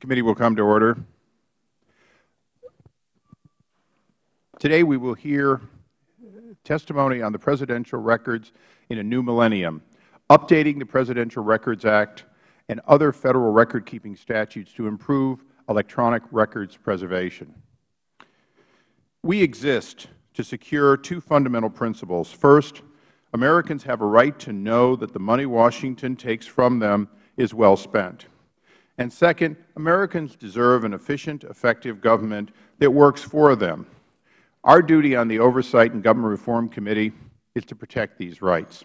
committee will come to order. Today we will hear testimony on the presidential records in a new millennium, updating the Presidential Records Act and other Federal record-keeping statutes to improve electronic records preservation. We exist to secure two fundamental principles. First, Americans have a right to know that the money Washington takes from them is well spent. And second, Americans deserve an efficient, effective government that works for them. Our duty on the Oversight and Government Reform Committee is to protect these rights.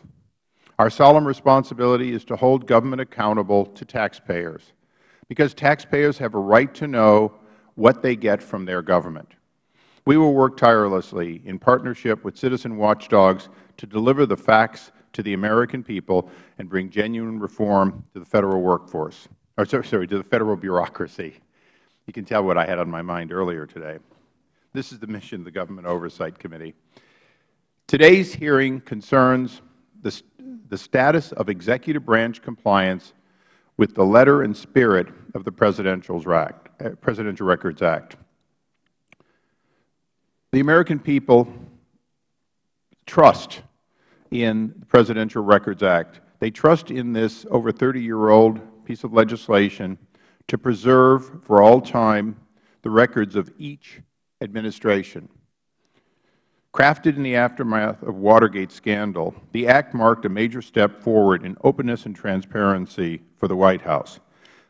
Our solemn responsibility is to hold government accountable to taxpayers, because taxpayers have a right to know what they get from their government. We will work tirelessly in partnership with citizen watchdogs to deliver the facts to the American people and bring genuine reform to the Federal workforce, or sorry, to the Federal bureaucracy. You can tell what I had on my mind earlier today. This is the mission of the Government Oversight Committee. Today's hearing concerns the, the status of executive branch compliance with the letter and spirit of the Act, uh, Presidential Records Act. The American people trust in the Presidential Records Act. They trust in this over 30-year-old piece of legislation to preserve for all time the records of each administration. Crafted in the aftermath of Watergate scandal, the Act marked a major step forward in openness and transparency for the White House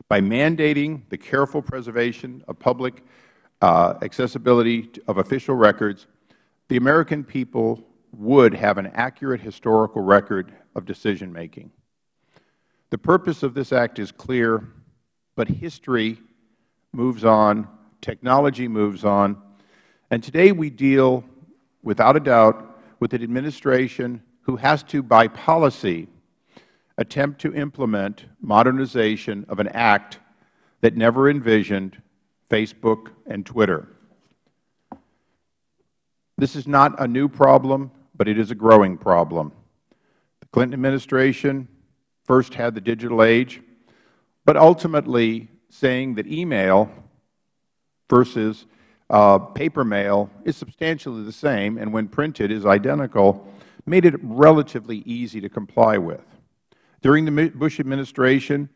by mandating the careful preservation of public uh, accessibility of official records, the American people would have an accurate historical record of decision making. The purpose of this Act is clear, but history moves on, technology moves on, and today we deal, without a doubt, with an administration who has to, by policy, attempt to implement modernization of an act that never envisioned Facebook and Twitter. This is not a new problem, but it is a growing problem. The Clinton administration first had the digital age, but ultimately saying that email versus uh, paper mail is substantially the same and when printed is identical made it relatively easy to comply with. During the Bush administration,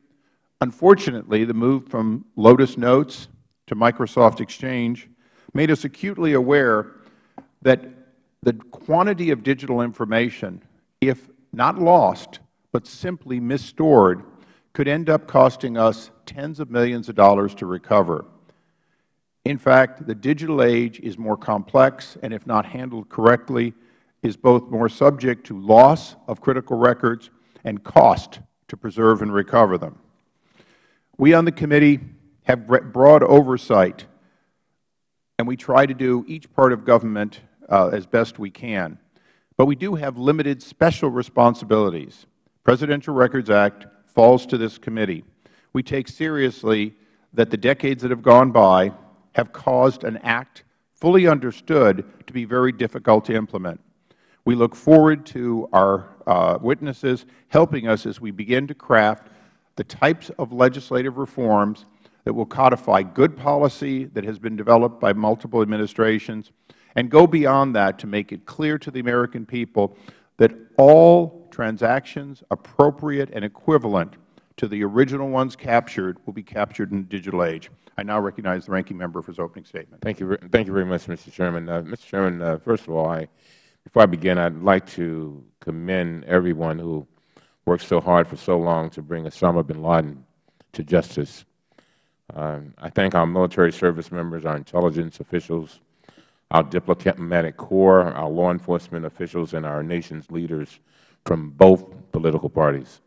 unfortunately, the move from Lotus Notes to Microsoft Exchange made us acutely aware that the quantity of digital information, if not lost but simply misstored, could end up costing us tens of millions of dollars to recover. In fact, the digital age is more complex and, if not handled correctly, is both more subject to loss of critical records and cost to preserve and recover them. We on the committee have broad oversight, and we try to do each part of government uh, as best we can. But we do have limited special responsibilities. Presidential Records Act falls to this committee. We take seriously that the decades that have gone by have caused an act fully understood to be very difficult to implement. We look forward to our uh, witnesses helping us as we begin to craft the types of legislative reforms that will codify good policy that has been developed by multiple administrations and go beyond that to make it clear to the American people that all transactions appropriate and equivalent to the original ones captured will be captured in the digital age. I now recognize the ranking member for his opening statement. Thank you. Thank you very much, Mr. Chairman. Uh, Mr. Chairman, uh, first of all, I, before I begin, I'd like to commend everyone who worked so hard for so long to bring Osama bin Laden to justice. Uh, I thank our military service members, our intelligence officials, our diplomatic corps, our law enforcement officials, and our nation's leaders from both political parties.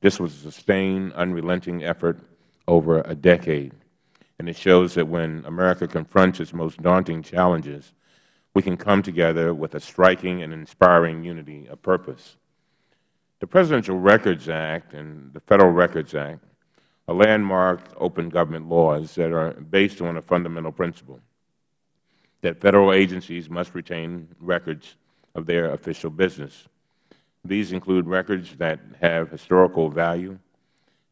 This was a sustained, unrelenting effort over a decade and it shows that when America confronts its most daunting challenges, we can come together with a striking and inspiring unity of purpose. The Presidential Records Act and the Federal Records Act are landmark open government laws that are based on a fundamental principle that Federal agencies must retain records of their official business. These include records that have historical value,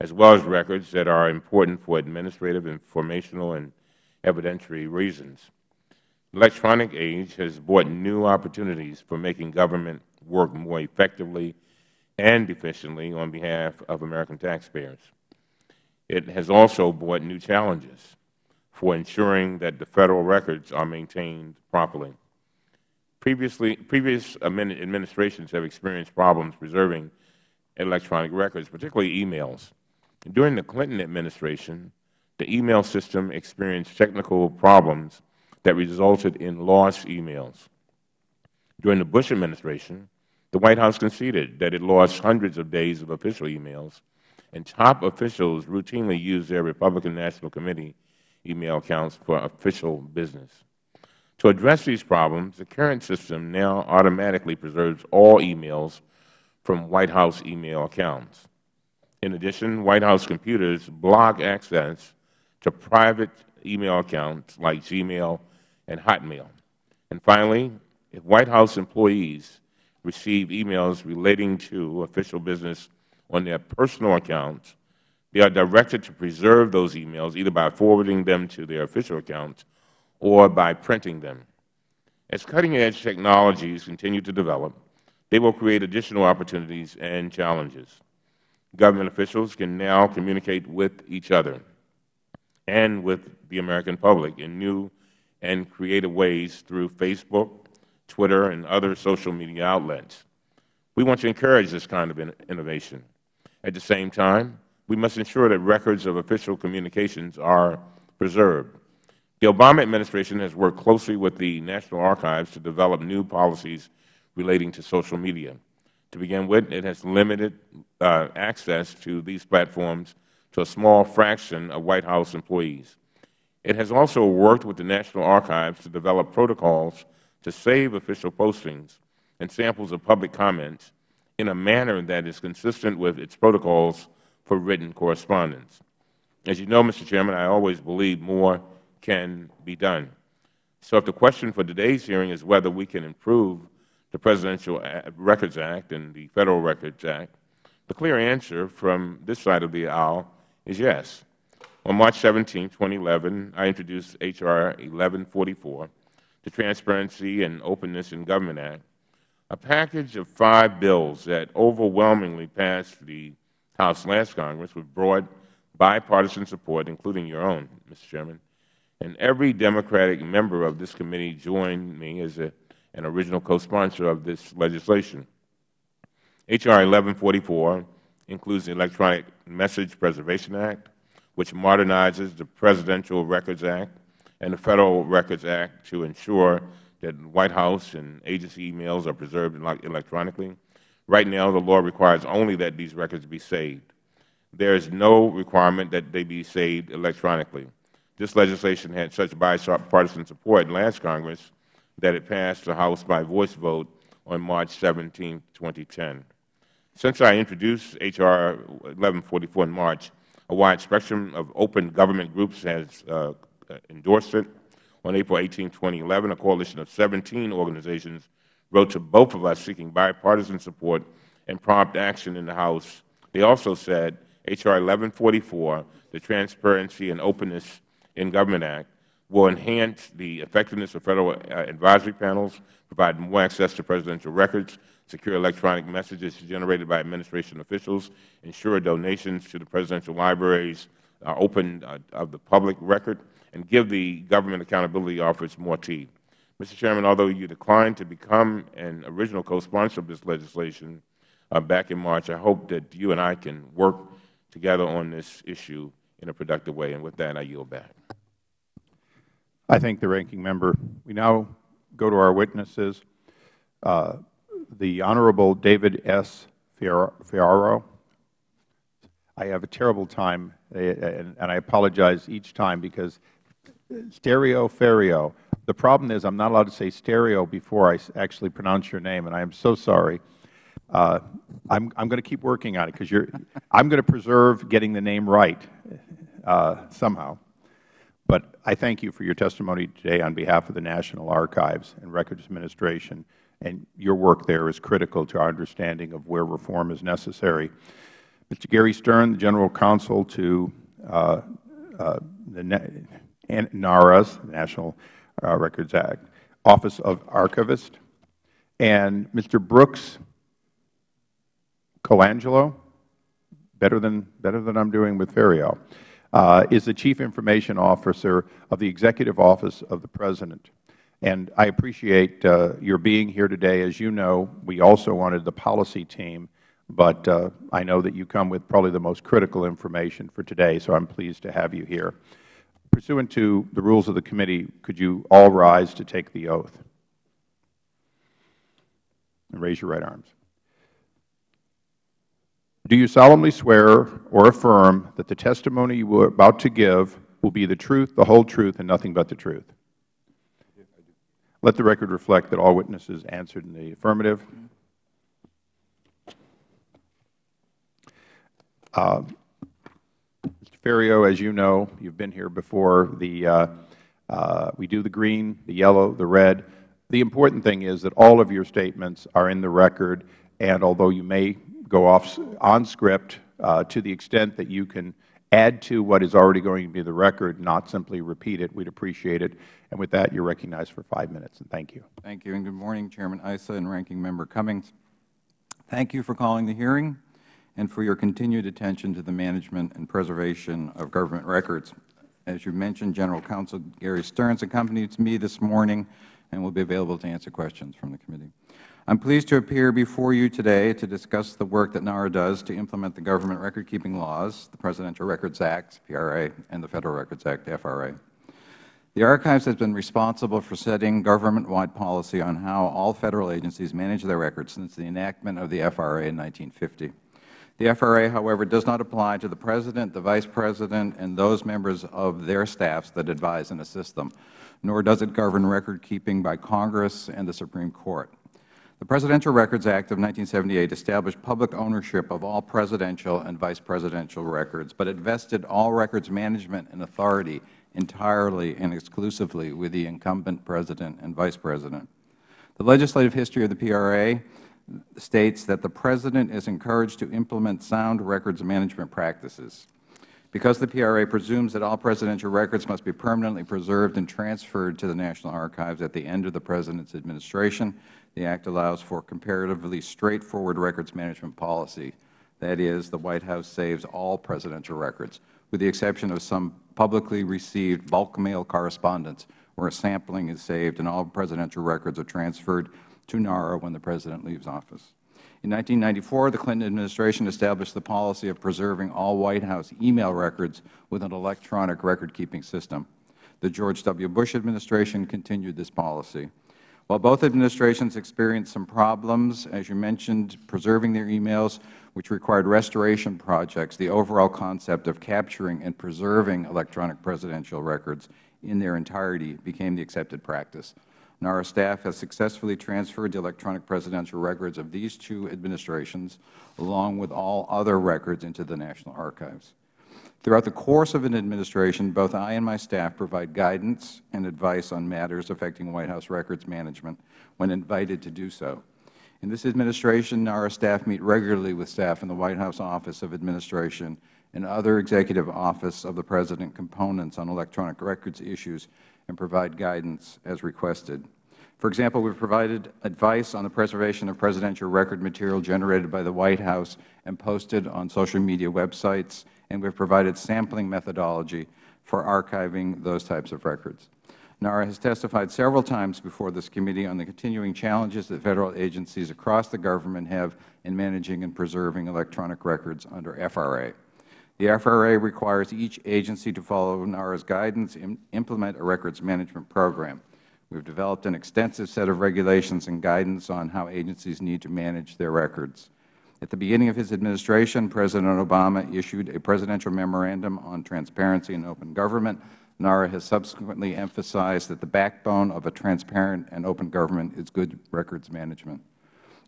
as well as records that are important for administrative, informational, and evidentiary reasons. The electronic age has brought new opportunities for making government work more effectively and efficiently on behalf of American taxpayers. It has also brought new challenges for ensuring that the Federal records are maintained properly. Previously, previous administrations have experienced problems preserving electronic records, particularly emails. During the Clinton administration, the email system experienced technical problems that resulted in lost emails. During the Bush administration, the White House conceded that it lost hundreds of days of official emails, and top officials routinely used their Republican National Committee email accounts for official business. To address these problems, the current system now automatically preserves all emails from White House email accounts. In addition, White House computers block access to private email accounts like Gmail and Hotmail. And finally, if White House employees receive emails relating to official business on their personal accounts, they are directed to preserve those emails either by forwarding them to their official accounts or by printing them. As cutting-edge technologies continue to develop, they will create additional opportunities and challenges. Government officials can now communicate with each other and with the American public in new and creative ways through Facebook, Twitter, and other social media outlets. We want to encourage this kind of innovation. At the same time, we must ensure that records of official communications are preserved. The Obama administration has worked closely with the National Archives to develop new policies relating to social media. To begin with, it has limited uh, access to these platforms to a small fraction of White House employees. It has also worked with the National Archives to develop protocols to save official postings and samples of public comments in a manner that is consistent with its protocols for written correspondence. As you know, Mr. Chairman, I always believe more can be done. So if the question for today's hearing is whether we can improve the Presidential Records Act and the Federal Records Act, the clear answer from this side of the aisle is yes. On March 17, 2011, I introduced H.R. 1144, the Transparency and Openness in Government Act, a package of five bills that overwhelmingly passed the House last Congress with broad bipartisan support, including your own, Mr. Chairman. And every Democratic member of this committee joined me as a, an original co-sponsor of this legislation. H.R. 1144 includes the Electronic Message Preservation Act, which modernizes the Presidential Records Act and the Federal Records Act to ensure that White House and agency emails are preserved electronically. Right now, the law requires only that these records be saved. There is no requirement that they be saved electronically. This legislation had such bipartisan support in last Congress that it passed the House by voice vote on March 17, 2010. Since I introduced H.R. 1144 in March, a wide spectrum of open government groups has uh, endorsed it. On April 18, 2011, a coalition of 17 organizations wrote to both of us seeking bipartisan support and prompt action in the House. They also said H.R. 1144, the Transparency and Openness in Government Act, will enhance the effectiveness of Federal uh, advisory panels, provide more access to presidential records, secure electronic messages generated by administration officials, ensure donations to the presidential libraries are open uh, of the public record, and give the Government Accountability Office more teeth. Mr. Chairman, although you declined to become an original co-sponsor of this legislation uh, back in March, I hope that you and I can work together on this issue in a productive way. And with that, I yield back. I thank the ranking member. We now go to our witnesses. Uh, the Honorable David S. Ferriero. I have a terrible time, and I apologize each time because stereo Ferriero. The problem is I'm not allowed to say stereo before I actually pronounce your name, and I am so sorry. Uh, I'm, I'm going to keep working on it because you're, I'm going to preserve getting the name right uh, somehow. But I thank you for your testimony today on behalf of the National Archives and Records Administration, and your work there is critical to our understanding of where reform is necessary. Mr. Gary Stern, the General Counsel to uh, uh, the NARA's, National uh, Records Act, Office of Archivist, and Mr. Brooks Colangelo, better than, better than I'm doing with Ferriero, uh, is the Chief Information Officer of the Executive Office of the President. And I appreciate uh, your being here today. As you know, we also wanted the policy team, but uh, I know that you come with probably the most critical information for today, so I'm pleased to have you here. Pursuant to the rules of the committee, could you all rise to take the oath? And raise your right arms. Do you solemnly swear or affirm that the testimony you are about to give will be the truth, the whole truth, and nothing but the truth? Let the record reflect that all witnesses answered in the affirmative. Uh, Mr. Ferriero, as you know, you've been here before. The, uh, uh, we do the green, the yellow, the red. The important thing is that all of your statements are in the record, and although you may go off on script uh, to the extent that you can add to what is already going to be the record, not simply repeat it. We'd appreciate it. And with that, you're recognized for five minutes, and thank you. Thank you, and good morning, Chairman Issa and Ranking Member Cummings. Thank you for calling the hearing and for your continued attention to the management and preservation of government records. As you mentioned, General Counsel Gary Stearns accompanies me this morning and will be available to answer questions from the committee. I am pleased to appear before you today to discuss the work that NARA does to implement the government record-keeping laws, the Presidential Records Act, PRA, and the Federal Records Act, FRA. The Archives has been responsible for setting government-wide policy on how all Federal agencies manage their records since the enactment of the FRA in 1950. The FRA, however, does not apply to the President, the Vice President, and those members of their staffs that advise and assist them, nor does it govern record-keeping by Congress and the Supreme Court. The Presidential Records Act of 1978 established public ownership of all presidential and vice presidential records, but it vested all records management and authority entirely and exclusively with the incumbent President and Vice President. The legislative history of the PRA states that the President is encouraged to implement sound records management practices. Because the PRA presumes that all presidential records must be permanently preserved and transferred to the National Archives at the end of the President's administration, the Act allows for comparatively straightforward records management policy. That is, the White House saves all presidential records, with the exception of some publicly received bulk mail correspondence where a sampling is saved and all presidential records are transferred to NARA when the President leaves office. In 1994, the Clinton administration established the policy of preserving all White House email records with an electronic record-keeping system. The George W. Bush administration continued this policy. While both administrations experienced some problems, as you mentioned, preserving their emails, which required restoration projects, the overall concept of capturing and preserving electronic presidential records in their entirety became the accepted practice. NARA staff has successfully transferred the electronic presidential records of these two administrations, along with all other records, into the National Archives. Throughout the course of an administration, both I and my staff provide guidance and advice on matters affecting White House records management when invited to do so. In this administration, NARA staff meet regularly with staff in the White House Office of Administration and other Executive Office of the President components on electronic records issues and provide guidance as requested. For example, we have provided advice on the preservation of presidential record material generated by the White House and posted on social media websites and we have provided sampling methodology for archiving those types of records. NARA has testified several times before this committee on the continuing challenges that Federal agencies across the government have in managing and preserving electronic records under FRA. The FRA requires each agency to follow NARA's guidance and implement a records management program. We have developed an extensive set of regulations and guidance on how agencies need to manage their records. At the beginning of his administration, President Obama issued a presidential memorandum on transparency and open government. NARA has subsequently emphasized that the backbone of a transparent and open government is good records management.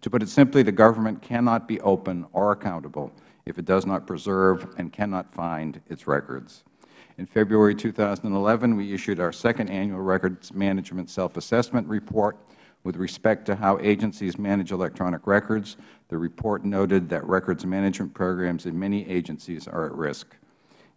To put it simply, the government cannot be open or accountable if it does not preserve and cannot find its records. In February 2011, we issued our second annual records management self-assessment report with respect to how agencies manage electronic records, The report noted that records management programs in many agencies are at risk.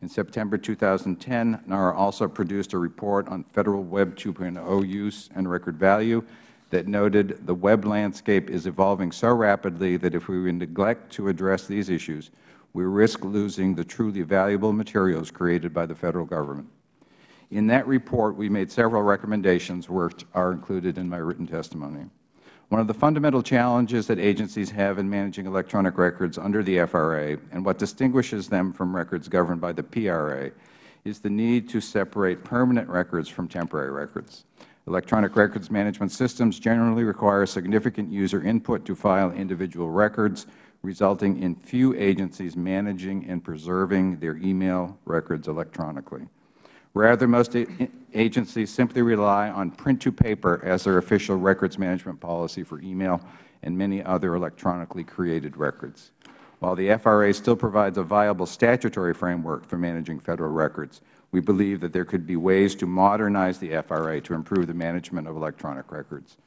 In September 2010, NARA also produced a report on Federal Web 2.0 use and record value that noted the web landscape is evolving so rapidly that if we neglect to address these issues, we risk losing the truly valuable materials created by the Federal Government. In that report, we made several recommendations which are included in my written testimony. One of the fundamental challenges that agencies have in managing electronic records under the FRA and what distinguishes them from records governed by the PRA is the need to separate permanent records from temporary records. Electronic records management systems generally require significant user input to file individual records, resulting in few agencies managing and preserving their email records electronically. Rather, most agencies simply rely on print to paper as their official records management policy for email and many other electronically created records. While the FRA still provides a viable statutory framework for managing Federal records, we believe that there could be ways to modernize the FRA to improve the management of electronic records.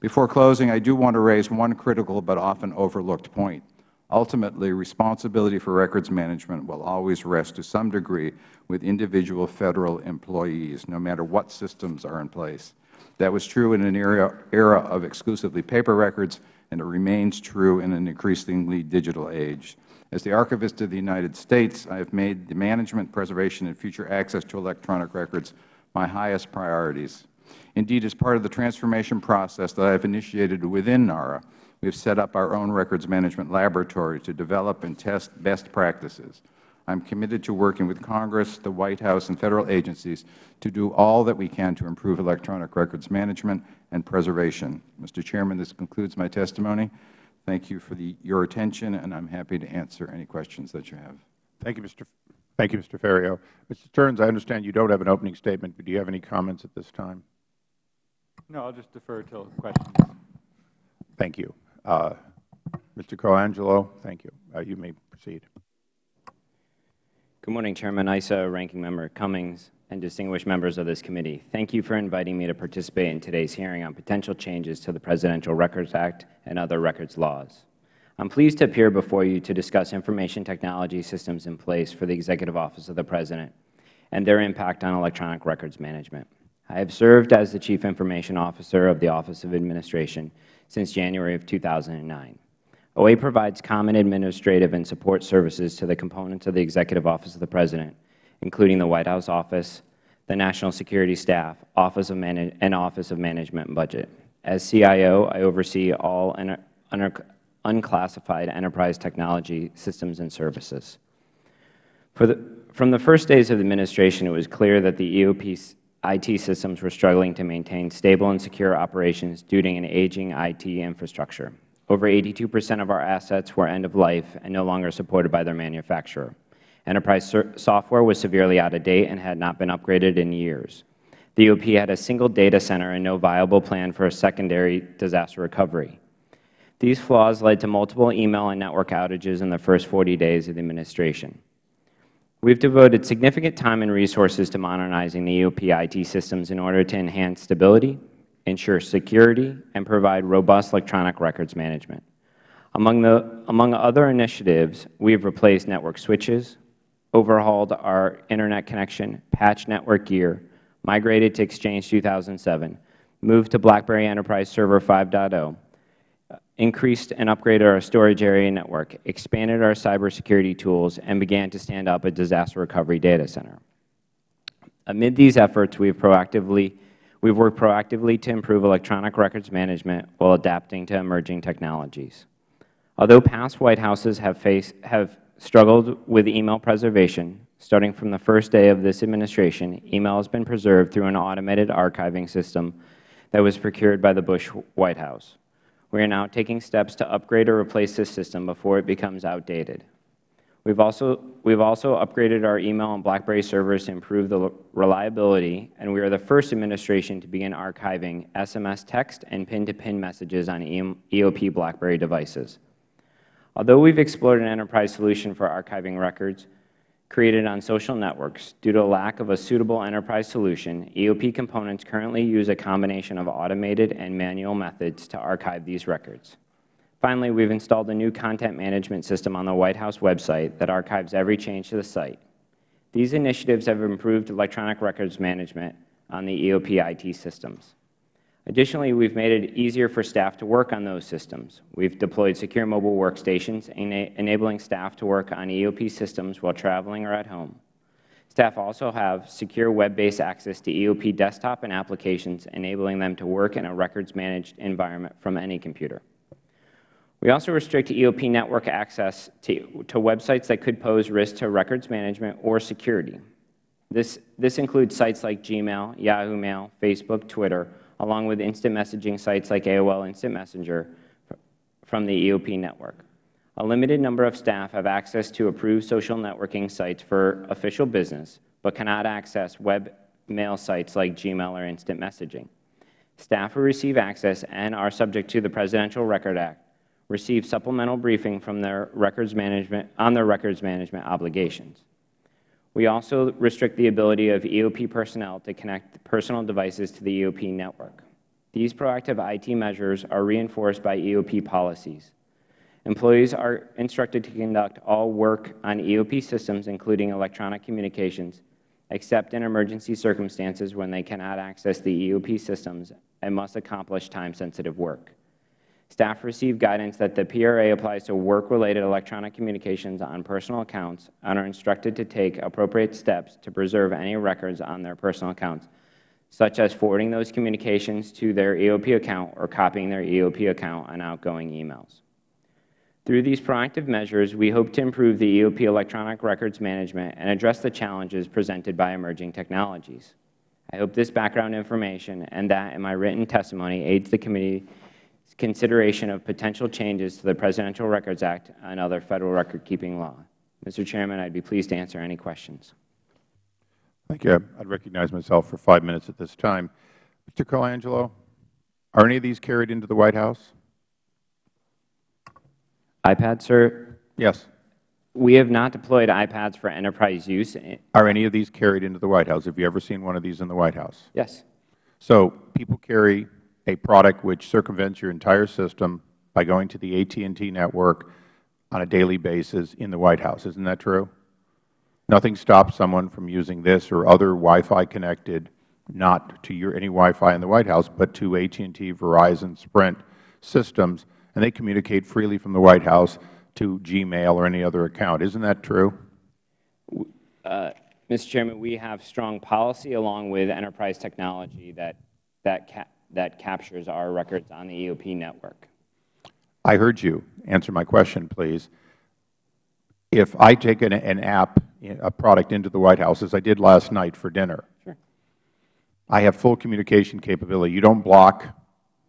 Before closing, I do want to raise one critical but often overlooked point. Ultimately, responsibility for records management will always rest to some degree with individual Federal employees, no matter what systems are in place. That was true in an era, era of exclusively paper records, and it remains true in an increasingly digital age. As the Archivist of the United States, I have made the management, preservation, and future access to electronic records my highest priorities. Indeed, as part of the transformation process that I have initiated within NARA, we have set up our own records management laboratory to develop and test best practices. I am committed to working with Congress, the White House, and Federal agencies to do all that we can to improve electronic records management and preservation. Mr. Chairman, this concludes my testimony. Thank you for the, your attention, and I am happy to answer any questions that you have. Thank you, Mr. Thank you, Mr. Ferriero. Mr. Stearns, I understand you don't have an opening statement, but do you have any comments at this time? No, I'll just defer to questions. Thank you. Uh, Mr. Colangelo, thank you. Uh, you may proceed. Good morning, Chairman Issa, Ranking Member Cummings, and distinguished members of this committee. Thank you for inviting me to participate in today's hearing on potential changes to the Presidential Records Act and other records laws. I'm pleased to appear before you to discuss information technology systems in place for the Executive Office of the President and their impact on electronic records management. I have served as the Chief Information Officer of the Office of Administration since January of 2009. OA provides common administrative and support services to the components of the Executive Office of the President, including the White House Office, the National Security Staff, Office of and Office of Management and Budget. As CIO, I oversee all unclassified enterprise technology systems and services. The, from the first days of the administration, it was clear that the EOP IT systems were struggling to maintain stable and secure operations due to an aging IT infrastructure. Over 82 percent of our assets were end of life and no longer supported by their manufacturer. Enterprise software was severely out of date and had not been upgraded in years. The EOP had a single data center and no viable plan for a secondary disaster recovery. These flaws led to multiple email and network outages in the first 40 days of the administration. We've devoted significant time and resources to modernizing the EOP IT systems in order to enhance stability, ensure security, and provide robust electronic records management. Among, the, among other initiatives, we have replaced network switches, overhauled our Internet connection, patched network gear, migrated to Exchange 2007, moved to BlackBerry Enterprise Server 5.0, increased and upgraded our storage area network, expanded our cybersecurity tools, and began to stand up a disaster recovery data center. Amid these efforts, we have proactively We've worked proactively to improve electronic records management while adapting to emerging technologies. Although past White Houses have, faced, have struggled with email preservation, starting from the first day of this administration, email has been preserved through an automated archiving system that was procured by the Bush White House. We are now taking steps to upgrade or replace this system before it becomes outdated. We've also, we've also upgraded our email and BlackBerry servers to improve the reliability, and we are the first administration to begin archiving SMS text and pin-to-pin -pin messages on EOP BlackBerry devices. Although we've explored an enterprise solution for archiving records created on social networks, due to a lack of a suitable enterprise solution, EOP components currently use a combination of automated and manual methods to archive these records. Finally, we've installed a new content management system on the White House website that archives every change to the site. These initiatives have improved electronic records management on the EOP IT systems. Additionally, we've made it easier for staff to work on those systems. We've deployed secure mobile workstations, ena enabling staff to work on EOP systems while traveling or at home. Staff also have secure web-based access to EOP desktop and applications, enabling them to work in a records-managed environment from any computer. We also restrict EOP network access to, to websites that could pose risk to records management or security. This, this includes sites like Gmail, Yahoo Mail, Facebook, Twitter, along with instant messaging sites like AOL Instant Messenger from the EOP network. A limited number of staff have access to approved social networking sites for official business, but cannot access web mail sites like Gmail or instant messaging. Staff who receive access and are subject to the Presidential Record Act receive supplemental briefing from their records management on their records management obligations. We also restrict the ability of EOP personnel to connect personal devices to the EOP network. These proactive IT measures are reinforced by EOP policies. Employees are instructed to conduct all work on EOP systems, including electronic communications, except in emergency circumstances when they cannot access the EOP systems and must accomplish time-sensitive work. Staff receive guidance that the PRA applies to work-related electronic communications on personal accounts and are instructed to take appropriate steps to preserve any records on their personal accounts, such as forwarding those communications to their EOP account or copying their EOP account on outgoing emails. Through these proactive measures, we hope to improve the EOP electronic records management and address the challenges presented by emerging technologies. I hope this background information and that in my written testimony aids the committee consideration of potential changes to the Presidential Records Act and other Federal record-keeping law. Mr. Chairman, I'd be pleased to answer any questions. Thank you. I'd recognize myself for five minutes at this time. Mr. Colangelo, are any of these carried into the White House? iPad, sir? Yes. We have not deployed iPads for enterprise use. Are any of these carried into the White House? Have you ever seen one of these in the White House? Yes. So people carry a product which circumvents your entire system by going to the AT&T network on a daily basis in the White House. Isn't that true? Nothing stops someone from using this or other Wi-Fi connected, not to your, any Wi-Fi in the White House, but to AT&T, Verizon, Sprint systems, and they communicate freely from the White House to Gmail or any other account. Isn't that true? Uh, Mr. Chairman, we have strong policy along with enterprise technology that, that that captures our records on the EOP network. I heard you. Answer my question, please. If I take an, an app, a product into the White House, as I did last night for dinner, sure. I have full communication capability. You don't block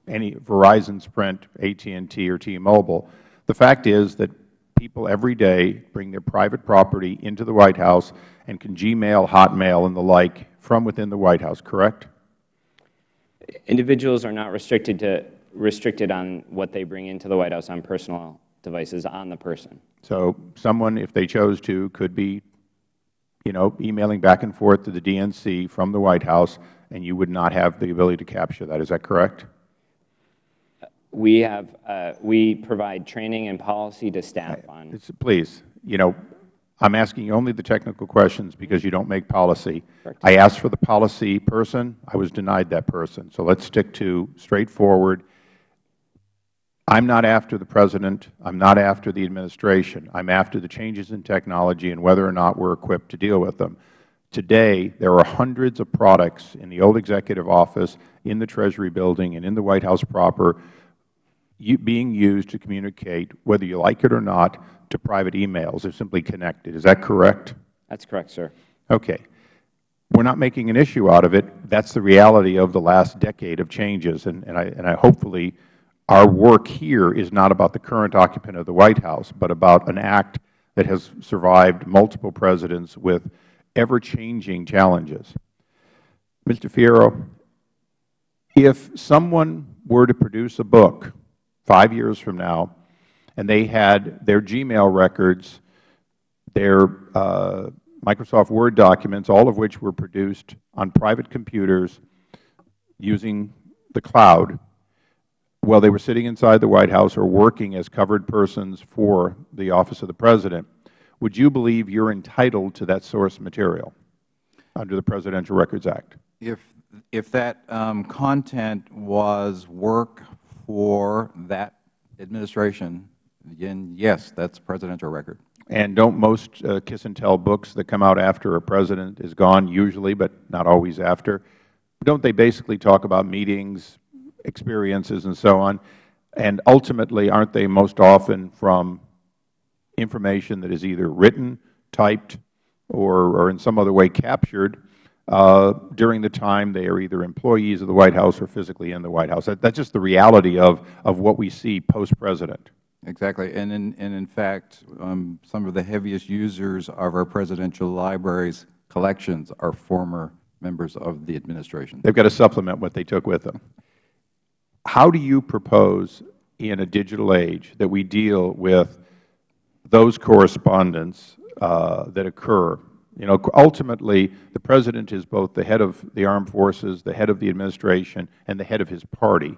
any Verizon, Sprint, AT&T, or T-Mobile. The fact is that people every day bring their private property into the White House and can Gmail, Hotmail, and the like from within the White House, correct? Individuals are not restricted to restricted on what they bring into the White House on personal devices on the person. So someone, if they chose to, could be, you know, emailing back and forth to the DNC from the White House, and you would not have the ability to capture that. Is that correct? We have, uh, we provide training and policy to staff on. Please, you know, I'm asking you only the technical questions because you don't make policy. I asked for the policy person. I was denied that person. So let's stick to straightforward. I'm not after the President. I'm not after the administration. I'm after the changes in technology and whether or not we're equipped to deal with them. Today, there are hundreds of products in the old Executive Office, in the Treasury Building, and in the White House proper being used to communicate, whether you like it or not, to private emails. They're simply connected. Is that correct? That's correct, sir. Okay. We're not making an issue out of it. That's the reality of the last decade of changes. And, and, I, and I hopefully our work here is not about the current occupant of the White House, but about an act that has survived multiple presidents with ever-changing challenges. Mr. Fierro, if someone were to produce a book five years from now and they had their Gmail records, their uh, Microsoft Word documents, all of which were produced on private computers using the cloud. while they were sitting inside the White House or working as covered persons for the Office of the President, would you believe you are entitled to that source material under the Presidential Records Act? If, if that um, content was work for that administration, then yes, that's presidential record. And don't most uh, kiss and tell books that come out after a president is gone, usually, but not always after, don't they basically talk about meetings, experiences, and so on? And ultimately, aren't they most often from information that is either written, typed, or, or in some other way captured uh, during the time they are either employees of the White House or physically in the White House? That, that's just the reality of, of what we see post-president. Exactly. And in, and in fact, um, some of the heaviest users of our presidential library's collections are former members of the administration. They've got to supplement what they took with them. How do you propose in a digital age that we deal with those correspondence uh, that occur? You know, ultimately, the President is both the head of the armed forces, the head of the administration, and the head of his party.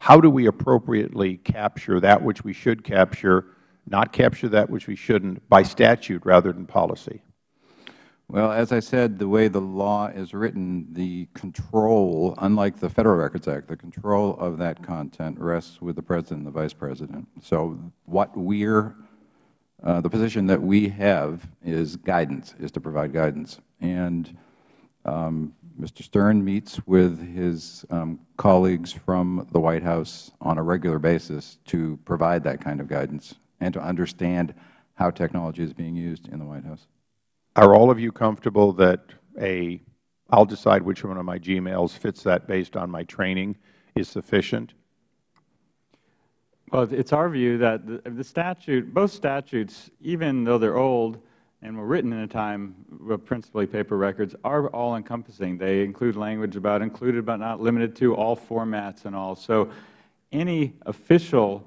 How do we appropriately capture that which we should capture, not capture that which we shouldn't, by statute rather than policy? Well, as I said, the way the law is written, the control, unlike the Federal Records Act, the control of that content rests with the President and the Vice President. So what we're, uh, the position that we have is guidance, is to provide guidance. And um, Mr. Stern meets with his um, colleagues from the White House on a regular basis to provide that kind of guidance and to understand how technology is being used in the White House. Are all of you comfortable that a I'll decide which one of my Gmails fits that based on my training is sufficient? Well, it's our view that the, the statute, both statutes, even though they're old and were written in a time of principally paper records, are all encompassing. They include language about included but not limited to, all formats and all. So any official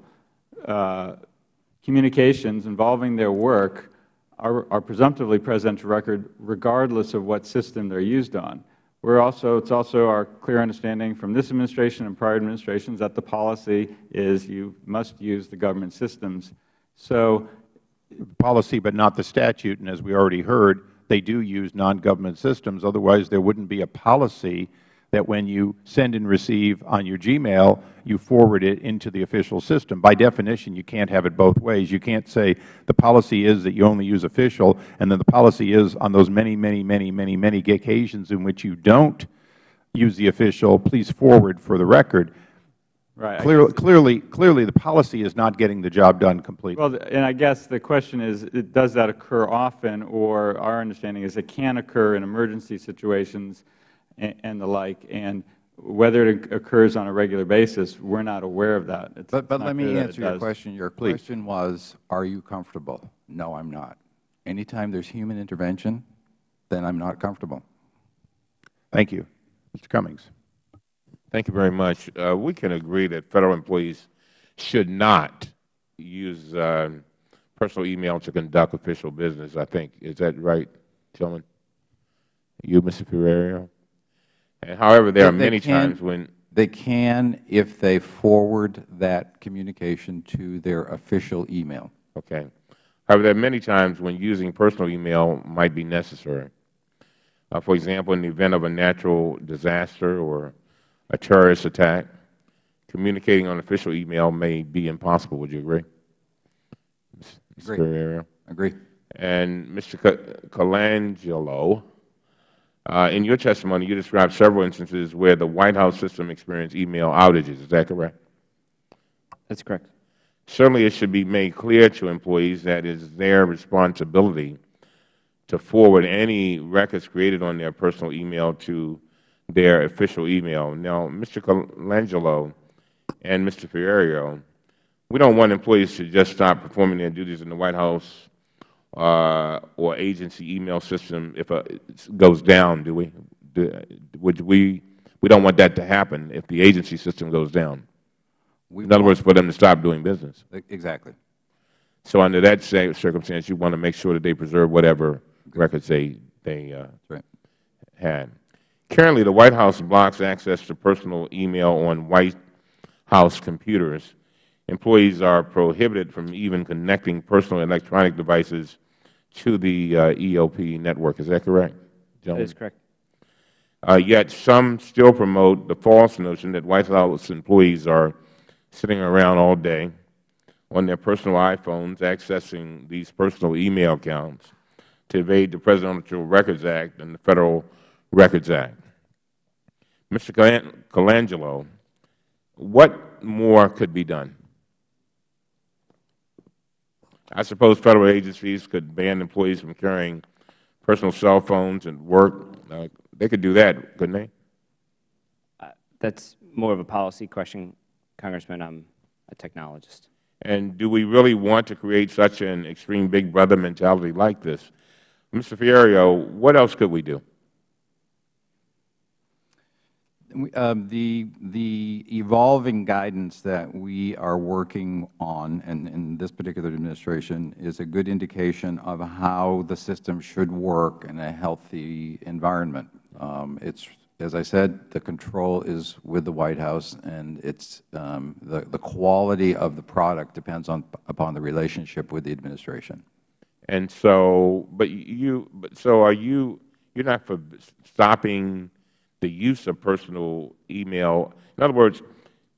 uh, communications involving their work are, are presumptively presidential record regardless of what system they're used on. We're also, it's also our clear understanding from this administration and prior administrations that the policy is you must use the government systems. So policy but not the statute, and as we already heard, they do use non-government systems. Otherwise, there wouldn't be a policy that when you send and receive on your Gmail, you forward it into the official system. By definition, you can't have it both ways. You can't say the policy is that you only use official, and then the policy is on those many, many, many, many, many occasions in which you don't use the official, please forward for the record. Right. Clearly, clearly, clearly, the policy is not getting the job done completely. Well, and I guess the question is, does that occur often, or our understanding is it can occur in emergency situations and, and the like, and whether it occurs on a regular basis, we're not aware of that. It's But, but not let me answer your question. Your Please. question was, are you comfortable? No, I'm not. Anytime there's human intervention, then I'm not comfortable. Thank you. Mr. Cummings. Thank you very much. Uh, we can agree that Federal employees should not use uh, personal email to conduct official business, I think. Is that right, gentlemen? You, Mr. Ferreira? And however, there are many can- times when They can if they forward that communication to their official email. Okay. However, there are many times when using personal email might be necessary. Uh, for example, in the event of a natural disaster or a terrorist attack, communicating on official email may be impossible. Would you agree? Ms. Agree. Ferreira? Agree. And Mr. Ca- Colangelo, uh, in your testimony, you described several instances where the White House system experienced email outages. Is that correct? That's correct. Certainly, it should be made clear to employees that it is their responsibility to forward any records created on their personal email to their official email. Now, Mr. Colangelo and Mr. Ferriero, we don't want employees to just stop performing their duties in the White House uh, or agency email system if it goes down, do we? Do, would we? We don't want that to happen if the agency system goes down. We In other words, for them to stop doing business. Exactly. So under that circumstance, you want to make sure that they preserve whatever records they, they uh, right. had. Currently, the White House blocks access to personal email on White in-house computers. Employees are prohibited from even connecting personal electronic devices to the uh, EOP network. Is that correct, That gentlemen? is correct. Uh, yet some still promote the false notion that White House employees are sitting around all day on their personal iPhones accessing these personal email accounts to evade the Presidential Records Act and the Federal Records Act. Mr. Colan- Colangelo, what more could be done? I suppose Federal agencies could ban employees from carrying personal cell phones at work. Uh, they could do that, couldn't they? That's more of a policy question, Congressman. I'm a technologist. And do we really want to create such an extreme big brother mentality like this? Mr. Fiorio, what else could we do? Um, The, the evolving guidance that we are working on, and in this particular administration, is a good indication of how the system should work in a healthy environment. Um, It's, as I said, the control is with the White House, and it's, um, the, the quality of the product depends on, upon the relationship with the administration. And so, but you, but so are you, you're not for stopping the use of personal email? In other words,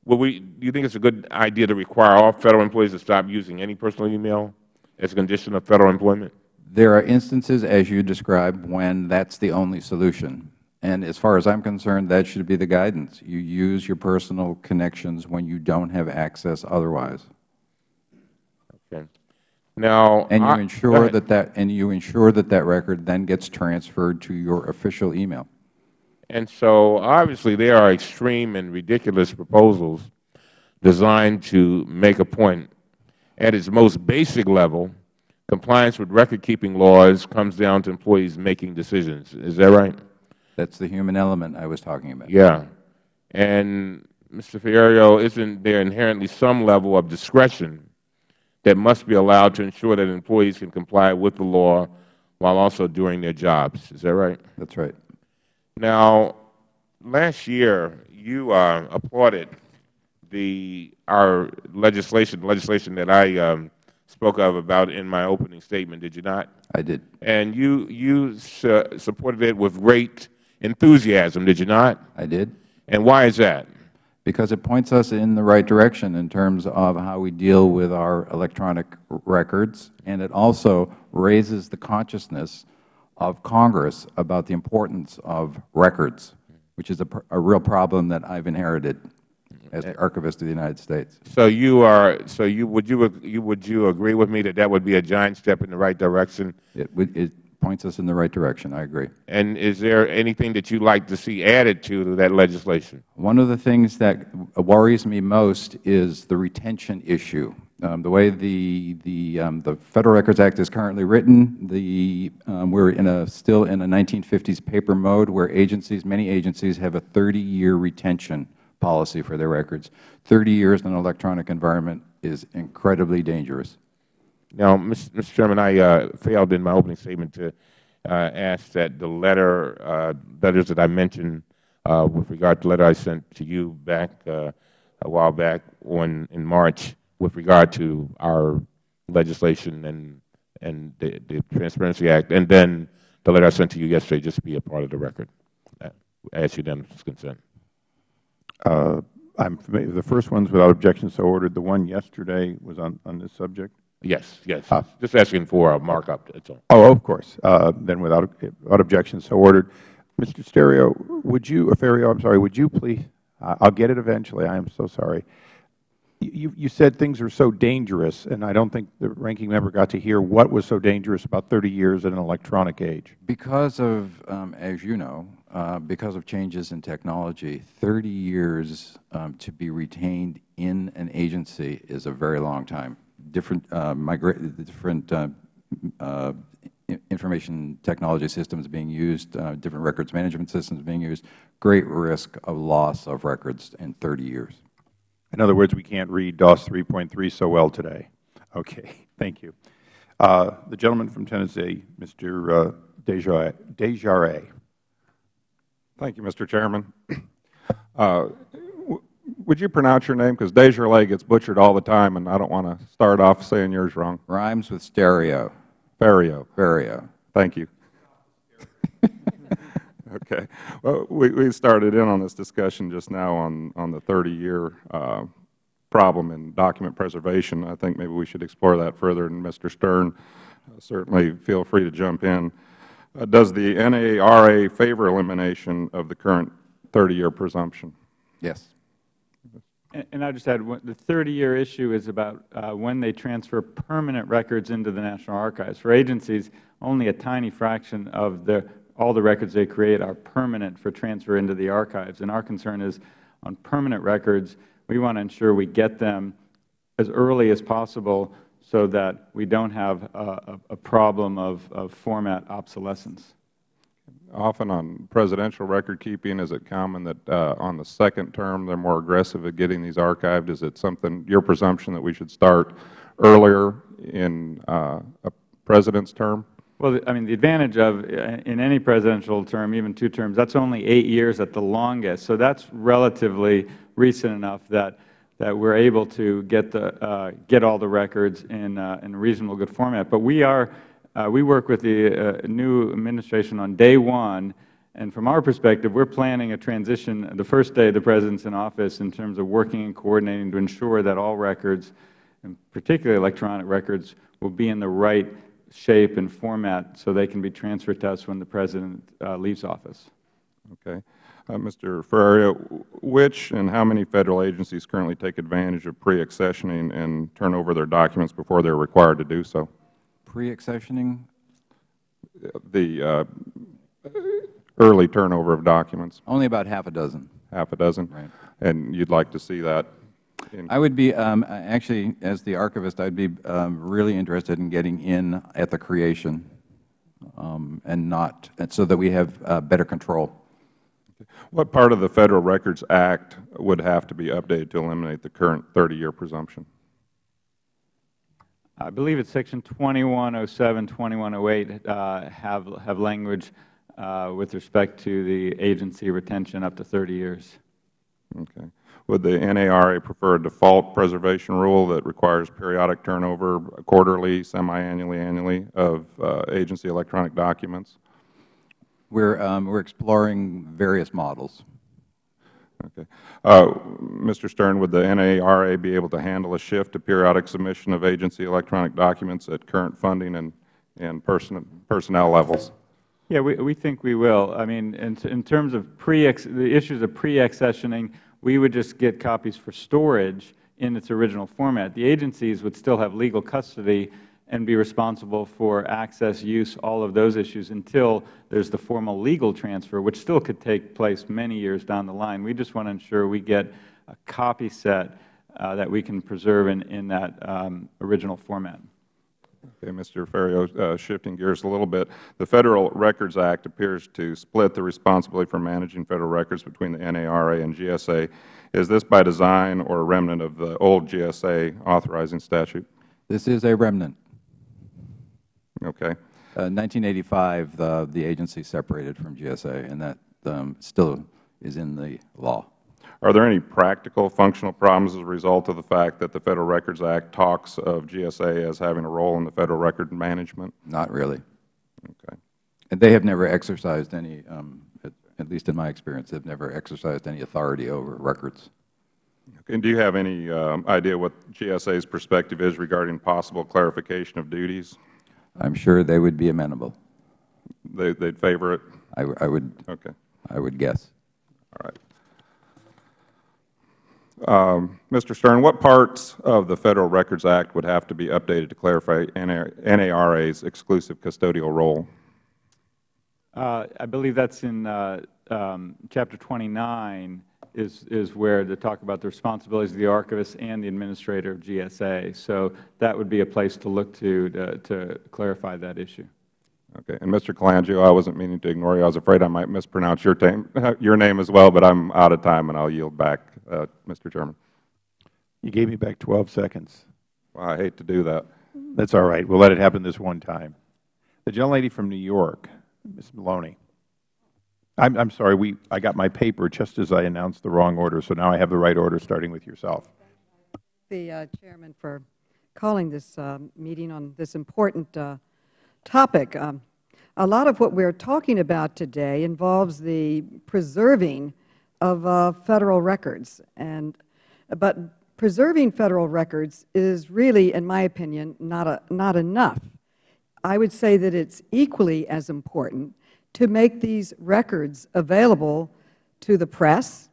we, do you think it's a good idea to require all Federal employees to stop using any personal email as a condition of Federal employment? There are instances, as you described, when that's the only solution. And as far as I'm concerned, that should be the guidance. You use your personal connections when you don't have access otherwise. Okay. Now, And you I- ensure that that, and you ensure that that record then gets transferred to your official email. And so, obviously, there are extreme and ridiculous proposals designed to make a point. At its most basic level, compliance with record-keeping laws comes down to employees making decisions. Is that right? That's the human element I was talking about. Yeah. And, Mr. Fiorio, isn't there inherently some level of discretion that must be allowed to ensure that employees can comply with the law while also doing their jobs? Is that right? That's right. Now, last year, you uh, applauded the our legislation, legislation that I um, spoke of about in my opening statement. Did you not? I did. And you you su supported it with great enthusiasm. Did you not? I did. And why is that? Because it points us in the right direction in terms of how we deal with our electronic records, and it also raises the consciousness of Congress about the importance of records, which is a, pr- a real problem that I've inherited as the Archivist of the United States. So you are so you would you you would you agree with me that that would be a giant step in the right direction? It, would- it points us in the right direction, I agree. And is there anything that you'd like to see added to that legislation? One of the things that worries me most is the retention issue. Um, the way the the um, the Federal Records Act is currently written, the um, we're in a still in a 1950s paper mode where agencies, many agencies, have a 30-year retention policy for their records. 30 years in an electronic environment is incredibly dangerous. Now, Mr. Chairman, I uh, failed in my opening statement to uh, ask that the letter, uh, letters that I mentioned uh, with regard to the letter I sent to you back uh, a while back in March with regard to our legislation and, and the, the Transparency Act, and then the letter I sent to you yesterday just be a part of the record. Uh, I ask unanimous consent. Uh, I'm familiar, the first one's without objection, so ordered. The one yesterday was on, on this subject? Yes, yes. Ah. Just asking for a markup, that's all. Oh, of course. Uh, Then without, without objection, so ordered. Mr. Stereo, would you, uh, Ferriero, I'm sorry, would you please, I- I'll get it eventually, I am so sorry. You, you said things are so dangerous, and I don't think the ranking member got to hear what was so dangerous about 30 years in an electronic age. Because of, um, as you know, uh, because of changes in technology, 30 years um, to be retained in an agency is a very long time. Different, uh, different uh, uh, information technology systems being used, uh, different records management systems being used, great risk of loss of records in 30 years. In other words, we can't read DOS 3.3 so well today. Okay, thank you. Uh, The gentleman from Tennessee, Mr. uh, DesJarlais. DesJarlais. Thank you, Mr. Chairman. Uh, would you pronounce your name? Because DesJarlais gets butchered all the time, and I don't want to start off saying yours wrong. Rhymes with stereo. Ferrio. Vario. Thank you. Okay. Well, we, we started in on this discussion just now on, on the 30-year uh, problem in document preservation. I think maybe we should explore that further. And Mr. Stern, uh, certainly feel free to jump in. Uh, does the NARA favor elimination of the current 30-year presumption? Yes. And- And I just add, the 30-year issue is about uh, when they transfer permanent records into the National Archives. For agencies, only a tiny fraction of the, all the records they create are permanent for transfer into the archives. And our concern is on permanent records, we want to ensure we get them as early as possible so that we don't have a, a, problem of, of format obsolescence. Often on presidential record keeping, is it common that uh, on the second term they're more aggressive at getting these archived? Is it something, your presumption that we should start earlier in uh, a president's term? Well, I mean, the advantage of, uh, in any presidential term, even two terms, that's only eight years at the longest. So that's relatively recent enough that, that we're able to get, the, uh, get all the records in, uh, in reasonable good format. But we are, uh, we work with the uh, new administration on day one, and from our perspective, we're planning a transition the first day the President's in office in terms of working and coordinating to ensure that all records, and particularly electronic records, will be in the right shape and format so they can be transferred to us when the President uh, leaves office. Okay. Uh, Mr. Ferreira, which and how many Federal agencies currently take advantage of pre-accessioning and turn over their documents before they're required to do so? Pre-accessioning? The uh, early turnover of documents, Only about half a dozen. half a dozen? Right. And you'd like to see that? In- I would be, um, actually, as the archivist, I'd be um, really interested in getting in at the creation um, and not, and so that we have uh, better control. What part of the Federal Records Act would have to be updated to eliminate the current 30-year presumption? I believe it's Section 2107, 2108 uh, have, have language uh, with respect to the agency retention up to 30 years. Okay. Would the NARA prefer a default preservation rule that requires periodic turnover quarterly, semi-annually, annually of uh, agency electronic documents? We're, um, we're exploring various models. Okay. Uh, Mr. Stern, would the NARA be able to handle a shift to periodic submission of agency electronic documents at current funding and, and person, personnel levels? Yeah, we, we think we will. I mean, in, in terms of pre the issues of pre-accessioning, we would just get copies for storage in its original format. The agencies would still have legal custody and be responsible for access, use, all of those issues until there's the formal legal transfer, which still could take place many years down the line. We just want to ensure we get a copy set uh, that we can preserve in, in that um, original format. Okay, Mr. Ferriero, uh, shifting gears a little bit, the Federal Records Act appears to split the responsibility for managing Federal records between the NARA and GSA. Is this by design or a remnant of the old GSA authorizing statute? This is a remnant. Okay. Uh, 1985, the, the agency separated from GSA, and that um, still is in the law. Are there any practical, functional problems as a result of the fact that the Federal Records Act talks of GSA as having a role in the Federal record management? Not really. Okay. And they have never exercised any, um, at, at least in my experience, they've never exercised any authority over records. Okay. And do you have any um, idea what GSA's perspective is regarding possible clarification of duties? I'm sure they would be amenable. They, they'd favor it? I, I would, Okay. I would guess. All right. Um, Mr. Stern, what parts of the Federal Records Act would have to be updated to clarify NARA's exclusive custodial role? Uh, I believe that's in uh, um, Chapter 29 is, is where they talk about the responsibilities of the archivist and the administrator of GSA. So that would be a place to look to to, to clarify that issue. Okay. And Mr. Colangio, I wasn't meaning to ignore you. I was afraid I might mispronounce your, name, your name as well, but I'm out of time, and I'll yield back, uh, Mr. Chairman. You gave me back 12 seconds. Well, I hate to do that. That's all right. We'll let it happen this one time. The gentlelady from New York, Ms. Maloney. I'm, I'm sorry, we, I got my paper just as I announced the wrong order, so now I have the right order, starting with yourself. the uh, Chairman for calling this uh, meeting on this important uh, topic. Um, a lot of what we are talking about today involves the preserving of uh, Federal records. And, but preserving Federal records is really, in my opinion, not, a, not enough. I would say that it's equally as important to make these records available to the press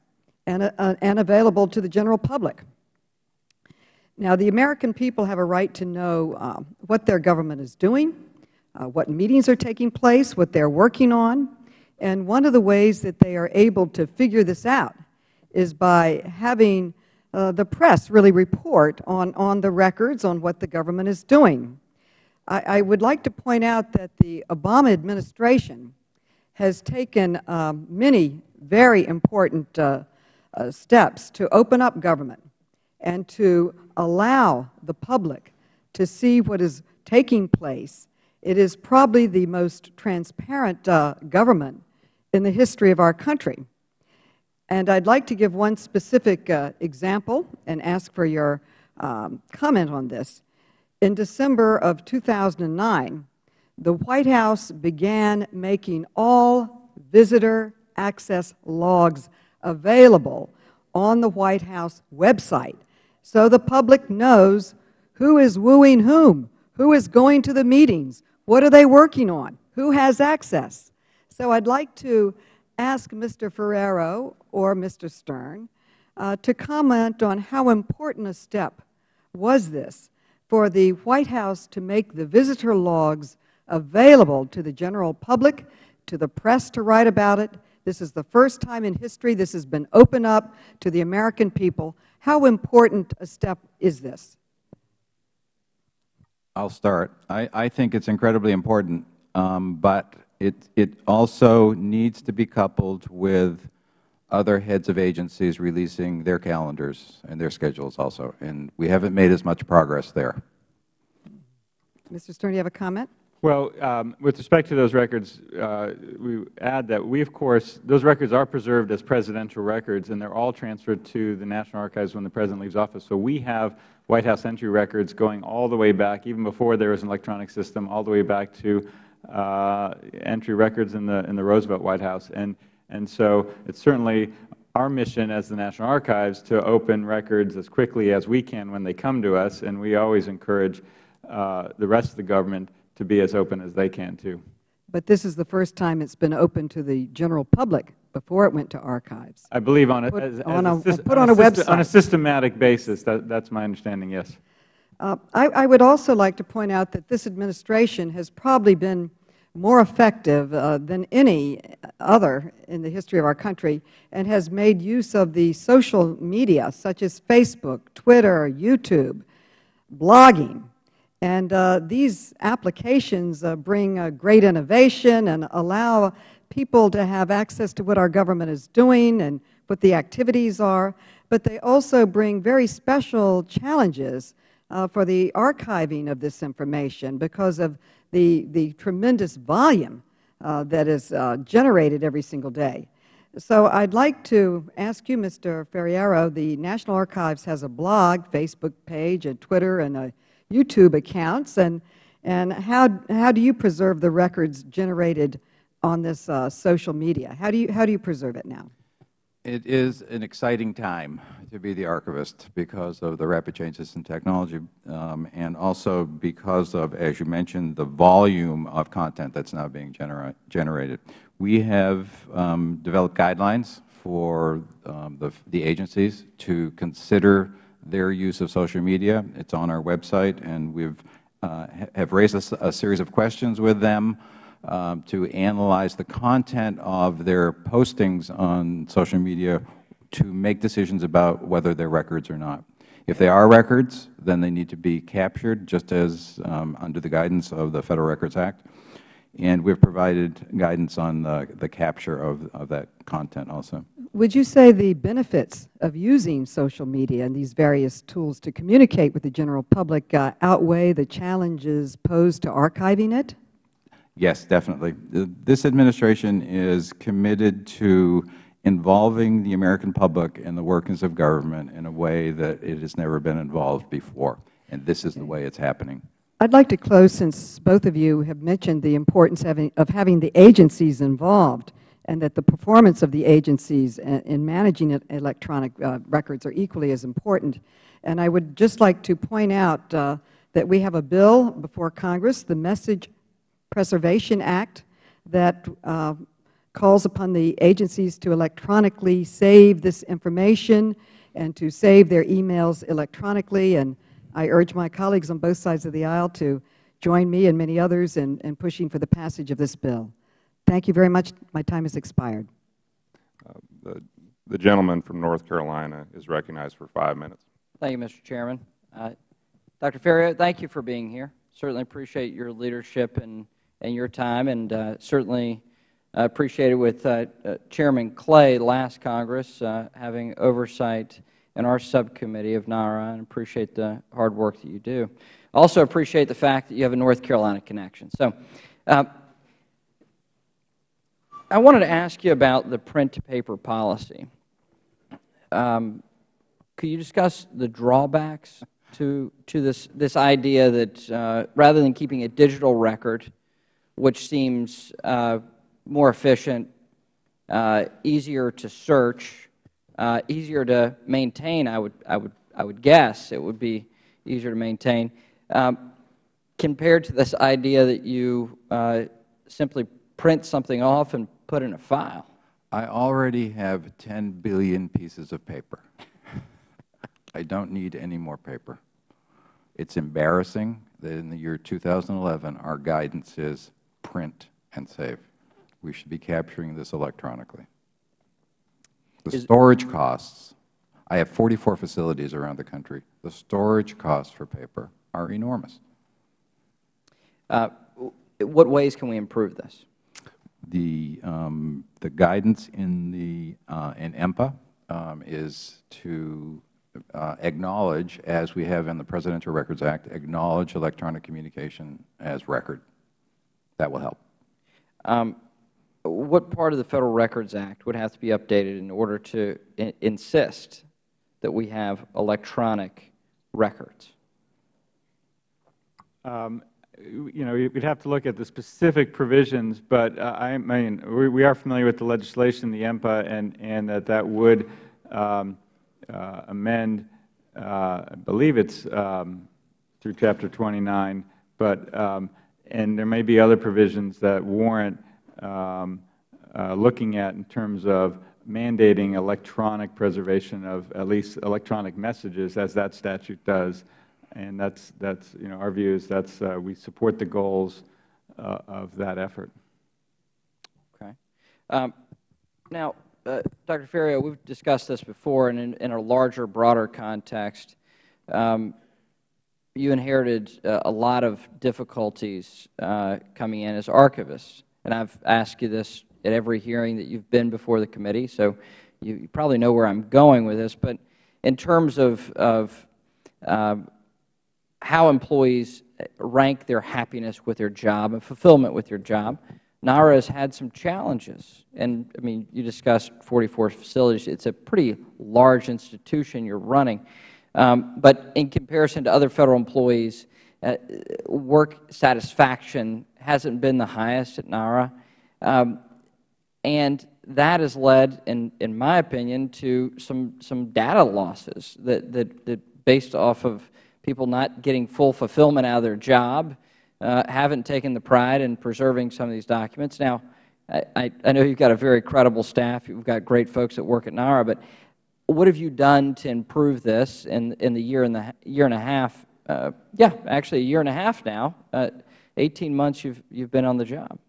and, uh, and available to the general public. Now, the American people have a right to know uh, what their government is doing, uh, what meetings are taking place, what they are working on. And one of the ways that they are able to figure this out is by having uh, the press really report on, on the records, on what the government is doing. I, I would like to point out that the Obama administration has taken um, many very important uh, uh, steps to open up government and to allow the public to see what is taking place. It is probably the most transparent uh, government in the history of our country. And I'd like to give one specific uh, example and ask for your um, comment on this. In December of 2009, the White House began making all visitor access logs available on the White House website so the public knows who is wooing whom, who is going to the meetings, what are they working on, who has access. So I'd like to ask Mr. Ferrero or Mr. Stern uh, to comment on how important a step was this for the White House to make the visitor logs available to the general public, to the press to write about it. This is the first time in history this has been opened up to the American people. How important a step is this? I'll start. I, I think it's incredibly important, um, but it, it also needs to be coupled with other heads of agencies releasing their calendars and their schedules also. And we haven't made as much progress there. Mr. Stern, do you have a comment? Well, um, with respect to those records, uh, we add that we, of course, those records are preserved as presidential records, and they're all transferred to the National Archives when the President leaves office. So we have White House entry records going all the way back, even before there was an electronic system, all the way back to uh, entry records in the, in the Roosevelt White House. And, and so it's certainly our mission as the National Archives to open records as quickly as we can when they come to us, and we always encourage uh, the rest of the government to be as open as they can, too. But this is the first time it's been open to the general public before it went to archives. I believe on a, Put as, as on a- put on a syst- On a systematic basis. That, that's my understanding, yes. Uh, I, I would also like to point out that this administration has probably been more effective uh, than any other in the history of our country and has made use of the social media such as Facebook, Twitter, YouTube, blogging. And uh, these applications uh, bring great innovation and allow people to have access to what our government is doing and what the activities are, but they also bring very special challenges uh, for the archiving of this information because of the, the tremendous volume uh, that is uh, generated every single day. So I'd like to ask you, Mr. Ferriero, the National Archives has a blog, Facebook page, and Twitter, and a YouTube accounts, and, and how, how do you preserve the records generated on this uh, social media? How do, you, how do you preserve it now? It is an exciting time to be the archivist because of the rapid changes in technology um, and also because of, as you mentioned, the volume of content that's now being genera generated. We have um, developed guidelines for um, the, the agencies to consider their use of social media. It's on our website, and we uh, have raised a, a series of questions with them um, to analyze the content of their postings on social media to make decisions about whether they're records or not. If they are records, then they need to be captured, just as um, under the guidance of the Federal Records Act. And we've provided guidance on the, the capture of, of that content also. Would you say the benefits of using social media and these various tools to communicate with the general public uh, outweigh the challenges posed to archiving it? Yes, definitely. This administration is committed to involving the American public in the workings of government in a way that it has never been involved before, and this is the way it's happening. I'd like to close, since both of you have mentioned the importance of having the agencies involved and that the performance of the agencies in, in managing electronic uh, records are equally as important. And I would just like to point out uh, that we have a bill before Congress, the Message Preservation Act, that uh, calls upon the agencies to electronically save this information and to save their emails electronically. And I urge my colleagues on both sides of the aisle to join me and many others in, in pushing for the passage of this bill. Thank you very much. My time has expired. The the gentleman from North Carolina is recognized for five minutes. Thank you, Mr. Chairman. Uh, Dr. Ferriero, thank you for being here. Certainly appreciate your leadership and, and your time, and uh, certainly uh, appreciate it with uh, uh, Chairman Clay last Congress uh, having oversight in our subcommittee of NARA, and appreciate the hard work that you do. Also appreciate the fact that you have a North Carolina connection. So uh, I wanted to ask you about the print-to-paper policy. Um, could you discuss the drawbacks to, to this, this idea that uh, rather than keeping a digital record, which seems uh, more efficient, uh, easier to search, uh, easier to maintain, I would, I, would, I would guess it would be easier to maintain, um, compared to this idea that you uh, simply print something off and put in a file? I already have 10 billion pieces of paper. I don't need any more paper. It's embarrassing that in the year 2011, our guidance is print and save. We should be capturing this electronically. The storage costs, I have 44 facilities around the country. The storage costs for paper are enormous. Uh, what ways can we improve this? The, um, the guidance in the, uh, in EMPA um, is to uh, acknowledge, as we have in the Presidential Records Act, acknowledge electronic communication as record. That will help. Um, what part of the Federal Records Act would have to be updated in order to i- insist that we have electronic records? Um, you know, we'd have to look at the specific provisions, but uh, I mean, we, we are familiar with the legislation, the EMPA, and, and that that would um, uh, amend, uh, I believe it's um, through Chapter 29, but, um, and there may be other provisions that warrant um, uh, looking at in terms of mandating electronic preservation of at least electronic messages, as that statute does. And that's, that's you know, our view is that's, uh, we support the goals uh, of that effort. Okay. Um, now, uh, Dr. Ferriero, we've discussed this before, and in, in a larger, broader context, um, you inherited uh, a lot of difficulties uh, coming in as archivist. And I've asked you this at every hearing that you've been before the committee, so you, you probably know where I'm going with this. But in terms of, of um, how employees rank their happiness with their job and fulfillment with their job, NARA has had some challenges. And, I mean, you discussed 44 facilities. It's a pretty large institution you're running. Um, but in comparison to other Federal employees, uh, work satisfaction hasn't been the highest at NARA. Um, and that has led, in, in my opinion, to some, some data losses that, that, that based off of people not getting full fulfillment out of their job, uh, haven't taken the pride in preserving some of these documents. Now, I, I know you've got a very credible staff. You've got great folks that work at NARA, but what have you done to improve this in, in the year and, the, year and a half, uh, yeah, actually a year and a half now, uh, 18 months you've, you've been on the job?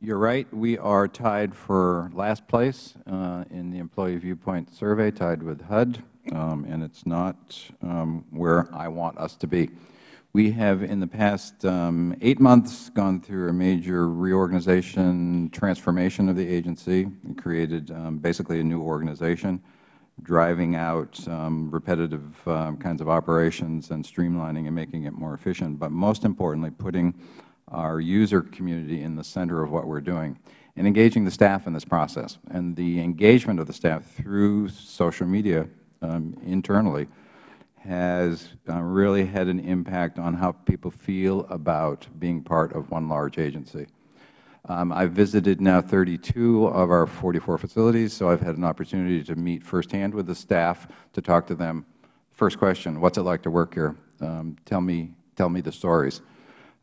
You're right. We are tied for last place uh, in the Employee Viewpoint Survey, tied with HUD, and it's not um, where I want us to be. We have, in the past um, eight months, gone through a major reorganization, transformation of the agency, and created um, basically a new organization, driving out um, repetitive um, kinds of operations and streamlining and making it more efficient, but most importantly, putting our user community in the center of what we are doing and engaging the staff in this process. And the engagement of the staff through social media um, internally has uh, really had an impact on how people feel about being part of one large agency. Um, I've visited now 32 of our 44 facilities, so I've had an opportunity to meet firsthand with the staff to talk to them. First question, what's it like to work here? Um, tell me, tell me the stories,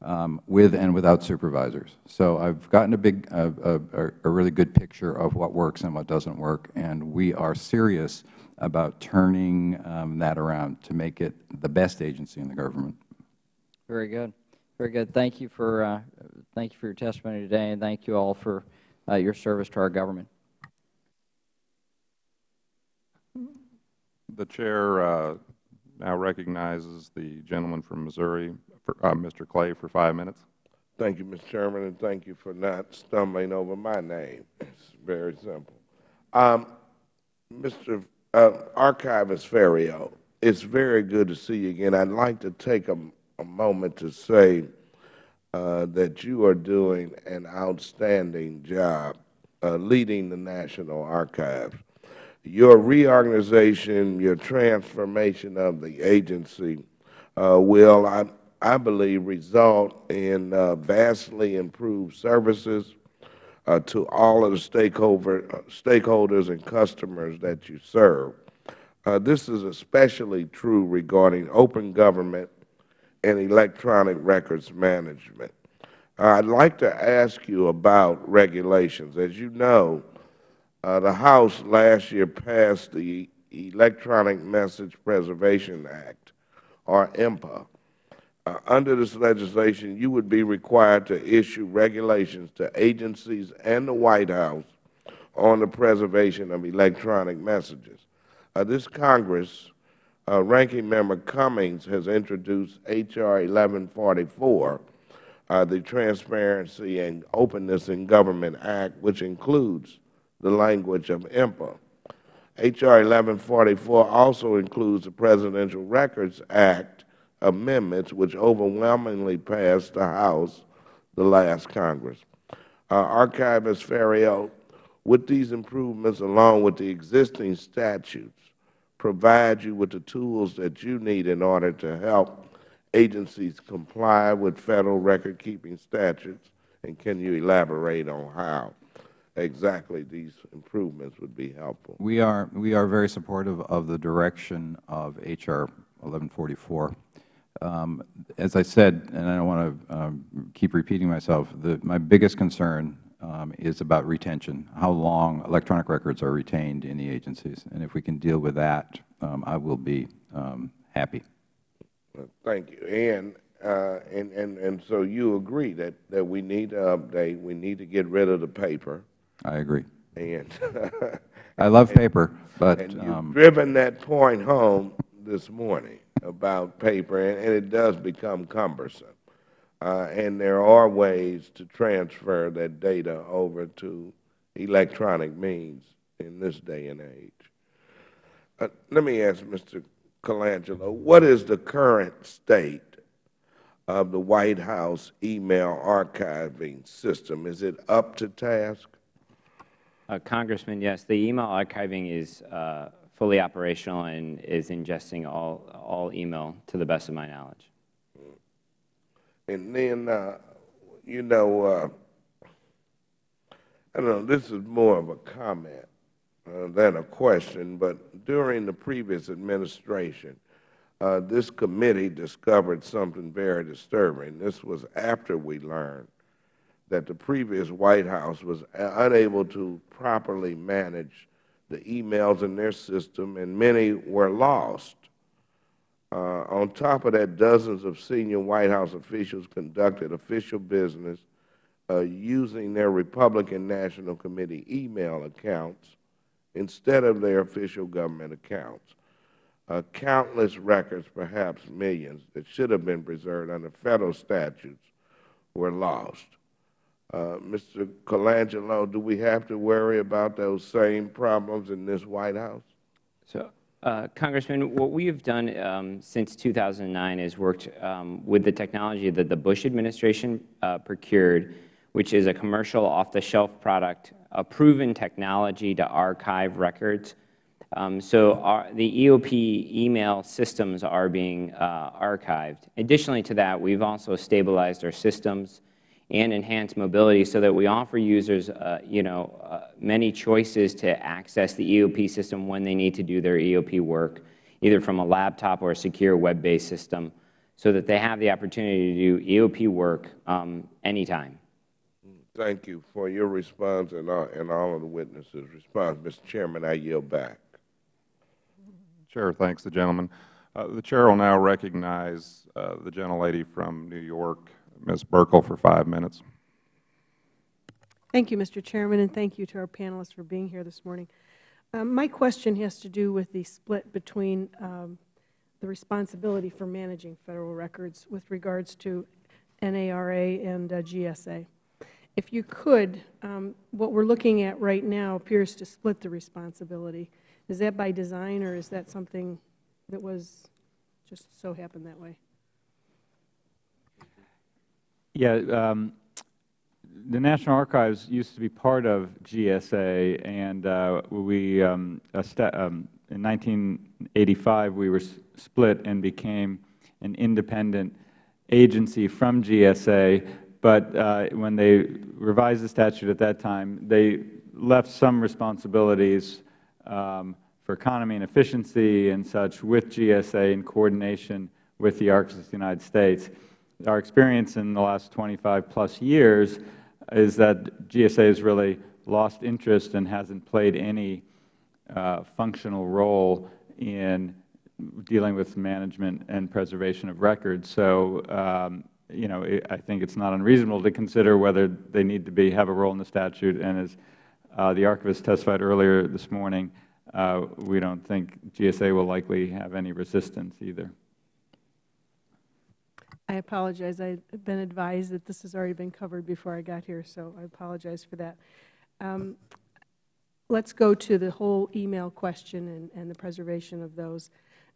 um, with and without supervisors. So I've gotten a big, a, a, a really good picture of what works and what doesn't work, and we are serious about turning um, that around to make it the best agency in the government. Very good. Very good. Thank you for uh, thank you for your testimony today, and thank you all for uh, your service to our government. The Chair uh, now recognizes the gentleman from Missouri, for, uh, Mr. Clay, for five minutes. Thank you, Mr. Chairman, and thank you for not stumbling over my name. It's very simple. Um, Mr. Uh, Archivist Ferriero, it's very good to see you again. I'd like to take a, a moment to say uh, that you are doing an outstanding job uh, leading the National Archives. Your reorganization, your transformation of the agency uh, will, I, I believe, result in uh, vastly improved services uh, to all of the stakeholder, stakeholders and customers that you serve. Uh, this is especially true regarding open government and electronic records management. I'd like to ask you about regulations. As you know, uh, the House last year passed the Electronic Message Preservation Act, or EMPA. Uh, under this legislation, you would be required to issue regulations to agencies and the White House on the preservation of electronic messages. Uh, this Congress, uh, Ranking Member Cummings has introduced H.R. 1144, uh, the Transparency and Openness in Government Act, which includes the language of EMPA. H.R. 1144 also includes the Presidential Records Act amendments, which overwhelmingly passed the House the last Congress. Uh, Archivist Ferriero, with these improvements, along with the existing statutes, provide you with the tools that you need in order to help agencies comply with Federal record-keeping statutes, and can you elaborate on how? exactly these improvements would be helpful. We are, we are very supportive of the direction of H.R. 1144. Um, as I said, and I don't want to um, keep repeating myself, the, my biggest concern um, is about retention, how long electronic records are retained in the agencies. And if we can deal with that, um, I will be um, happy. Thank you. And uh, and, and, and so you agree that, that we need to update, we need to get rid of the paper, I agree. and I love paper, but and you've um, driven that point home this morning about paper, and, and it does become cumbersome. Uh, and there are ways to transfer that data over to electronic means in this day and age. Uh, let me ask Mr. Colangelo, what is the current state of the White House email archiving system? Is it up to task? Uh, Congressman, yes, the email archiving is uh, fully operational and is ingesting all, all email to the best of my knowledge. And then, uh, you know, uh, I don't know, this is more of a comment uh, than a question, but during the previous administration, uh, this committee discovered something very disturbing. This was after we learned that the previous White House was unable to properly manage the emails in their system, and many were lost. Uh, on top of that, dozens of senior White House officials conducted official business uh, using their Republican National Committee email accounts instead of their official government accounts. Uh, countless records, perhaps millions, that should have been preserved under Federal statutes were lost. Uh, Mr. Colangelo, do we have to worry about those same problems in this White House? So Uh, Congressman, what we have done um, since 2009 is worked um, with the technology that the Bush administration uh, procured, which is a commercial off-the-shelf product, a proven technology to archive records. Um, so our, the EOP email systems are being uh, archived. Additionally to that, we've also stabilized our systems and enhance mobility so that we offer users, uh, you know, uh, many choices to access the EOP system when they need to do their EOP work, either from a laptop or a secure web-based system, so that they have the opportunity to do EOP work um, anytime. Thank you for your response and all, and all of the witnesses' response. Mr. Chairman, I yield back. Chair thanks the gentleman. Uh, the Chair will now recognize uh, the gentlelady from New York, Ms. Buerkle, for five minutes. Thank you, Mr. Chairman, and thank you to our panelists for being here this morning. Um, my question has to do with the split between um, the responsibility for managing Federal records with regards to NARA and uh, GSA. If you could, um, what we're looking at right now appears to split the responsibility. Is that by design, or is that something that was just so happened that way? Yeah, um, the National Archives used to be part of GSA, and uh, we um, um, in 1985 we were split and became an independent agency from GSA. But uh, when they revised the statute at that time, they left some responsibilities um, for economy and efficiency and such with GSA in coordination with the Archives of the United States. Our experience in the last 25 plus years is that GSA has really lost interest and hasn't played any uh, functional role in dealing with management and preservation of records. So, um, you know, it, I think it's not unreasonable to consider whether they need to be have a role in the statute. And as uh, the archivist testified earlier this morning, uh, we don't think GSA will likely have any resistance either. I apologize. I've been advised that this has already been covered before I got here, so I apologize for that. Um, let's go to the whole email question and, and the preservation of those.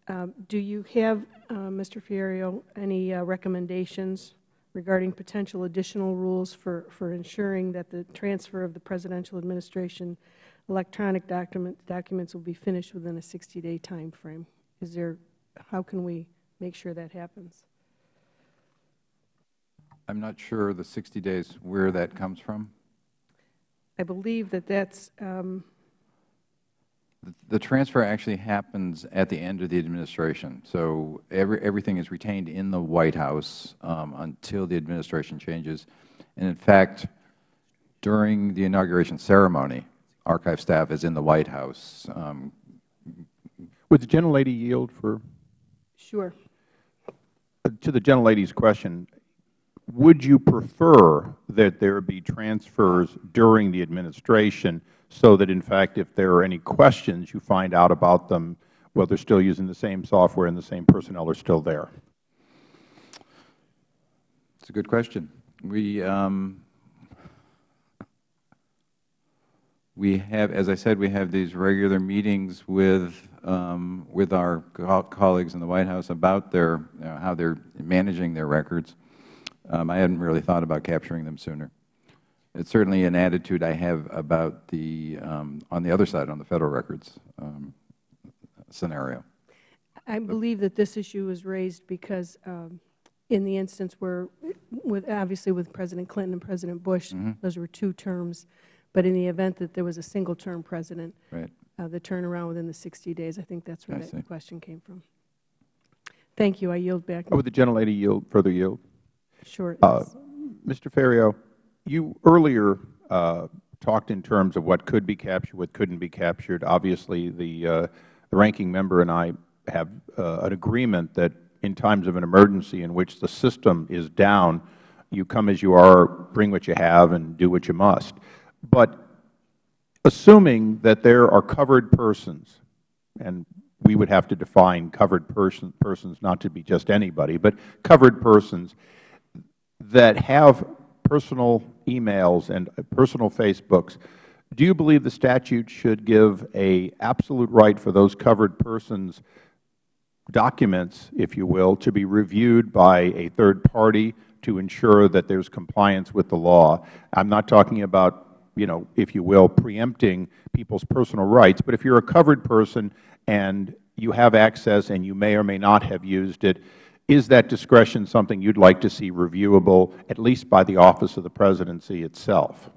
Um, do you have, uh, Mr. Ferriero, any uh, recommendations regarding potential additional rules for, for ensuring that the transfer of the presidential administration electronic document, documents will be finished within a 60-day time frame? Is there, how can we make sure that happens? I'm not sure the 60 days where that comes from. I believe that that's um, the, the transfer actually happens at the end of the administration. So every, everything is retained in the White House um, until the administration changes. And in fact, during the inauguration ceremony, archive staff is in the White House. Um, Would the gentlelady yield for? Sure. To the gentlelady's question, would you prefer that there be transfers during the administration so that, in fact, if there are any questions, you find out about them while they're still using the same software and the same personnel are still there? It's a good question. We, um, we have, as I said, we have these regular meetings with, um, with our co colleagues in the White House about their, you know, how they're managing their records. Um, I hadn't really thought about capturing them sooner. It's certainly an attitude I have about the, um, on the other side, on the Federal records um, scenario. I believe that this issue was raised because um, in the instance where, with, obviously with President Clinton and President Bush, mm -hmm. those were two terms. But in the event that there was a single-term president, right. uh, the turnaround within the 60 days, I think that's where I that see. question came from. Thank you. I yield back. Oh, would the gentlelady yield, further yield? Sure. Uh, Mr. Ferriero, you earlier uh, talked in terms of what could be captured, what couldn't be captured. Obviously, the, uh, the ranking member and I have an agreement that in times of an emergency in which the system is down, you come as you are, bring what you have, and do what you must. But assuming that there are covered persons, and we would have to define covered person, persons not to be just anybody, but covered persons that have personal emails and uh, personal Facebooks, do you believe the statute should give a absolute right for those covered persons documents, if you will, to be reviewed by a third party to ensure that there is compliance with the law? I'm not talking about, you know, if you will, preempting people's personal rights, but if you're a covered person and you have access and you may or may not have used it, is that discretion something you'd like to see reviewable, at least by the Office of the Presidency itself?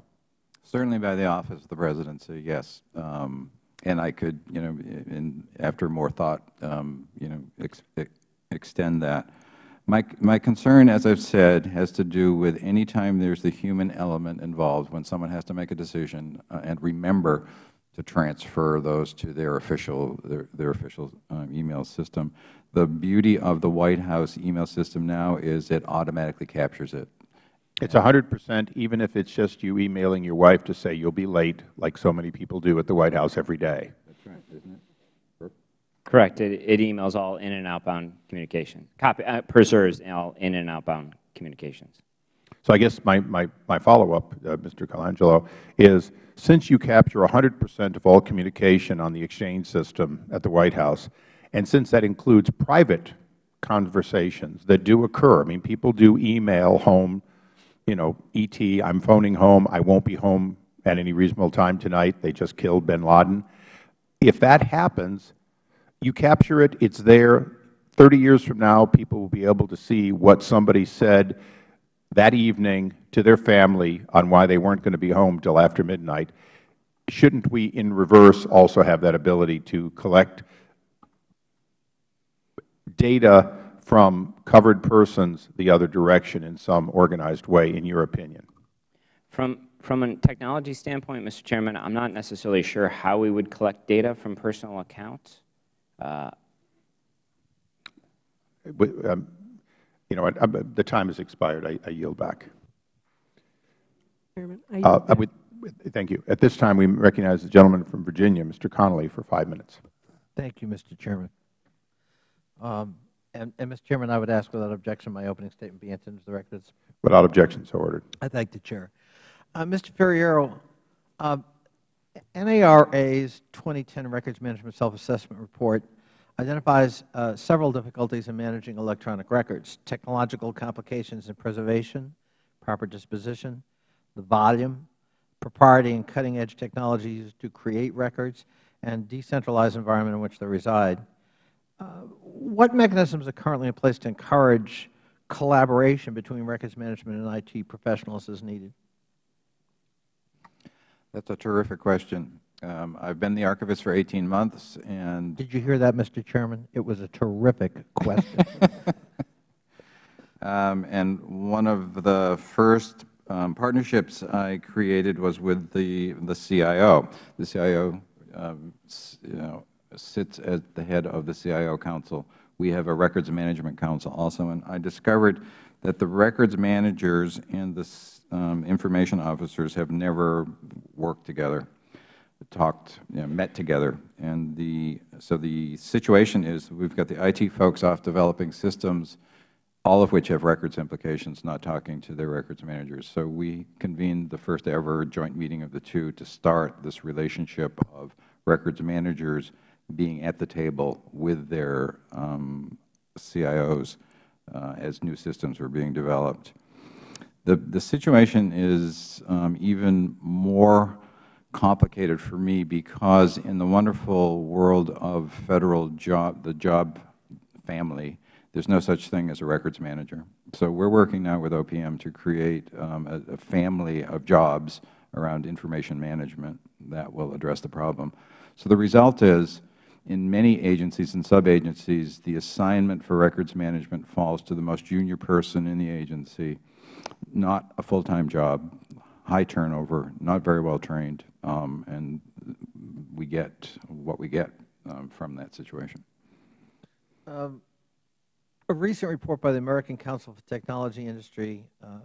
Certainly by the Office of the Presidency, yes. Um, and I could, you know, in, after more thought, um, you know, ex extend that. My, my concern, as I've said, has to do with any time there's the human element involved, when someone has to make a decision uh, and remember to transfer those to their official, their, their official um, email system. The beauty of the White House email system now is it automatically captures it. It's hundred percent, even if it's just you emailing your wife to say you'll be late, like so many people do at the White House every day. That's right, isn't it? Correct. It, it emails all in and outbound communication. Copy, uh, preserves all in and outbound communications. So I guess my, my, my follow-up, uh, Mr. Colangelo, is since you capture 100 percent of all communication on the exchange system at the White House, and since that includes private conversations that do occur, I mean, people do email home, you know, ET, I'm phoning home, I won't be home at any reasonable time tonight, they just killed bin Laden. If that happens, you capture it, it's there. 30 years from now, people will be able to see what somebody said that evening to their family on why they weren't going to be home till after midnight. Shouldn't we, in reverse, also have that ability to collect data from covered persons the other direction in some organized way, in your opinion? From, from a technology standpoint, Mr. Chairman, I'm not necessarily sure how we would collect data from personal accounts. Uh, um, you know, I, I, the time has expired. I, I yield back. Chairman, uh, would, thank you. At this time, we recognize the gentleman from Virginia, Mr. Connolly, for five minutes. Thank you, Mr. Chairman. Um, and, and, Mr. Chairman, I would ask without objection my opening statement be entered into the records. Without objection, so ordered. I thank the Chair. Uh, Mr. Ferriero, uh, NARA's 2010 Records Management Self-Assessment Report identifies uh, several difficulties in managing electronic records, technological complications in preservation, proper disposition, the volume, propriety and cutting-edge technologies to create records, and decentralized environment in which they reside. Uh, what mechanisms are currently in place to encourage collaboration between records management and IT professionals as needed? That's a terrific question. Um, I've been the archivist for 18 months, and did you hear that, Mr. Chairman? It was a terrific question. um, and one of the first um, partnerships I created was with the the CIO. The CIO, um, you know, sits at the head of the CIO Council. We have a Records Management Council also, and I discovered that the records managers and the um, information officers have never worked together talked, you know, met together. And the, so the situation is we've got the IT folks off developing systems, all of which have records implications, not talking to their records managers. So we convened the first ever joint meeting of the two to start this relationship of records managers being at the table with their um, CIOs uh, as new systems were being developed. The, the situation is um, even more complicated for me because in the wonderful world of Federal job, the job family, there's no such thing as a records manager. So we're working now with OPM to create um, a, a family of jobs around information management that will address the problem. So the result is, in many agencies and sub-agencies, the assignment for records management falls to the most junior person in the agency, not a full-time job, high turnover, not very well trained, um, and we get what we get um, from that situation. Um, a recent report by the American Council for Technology Industry uh,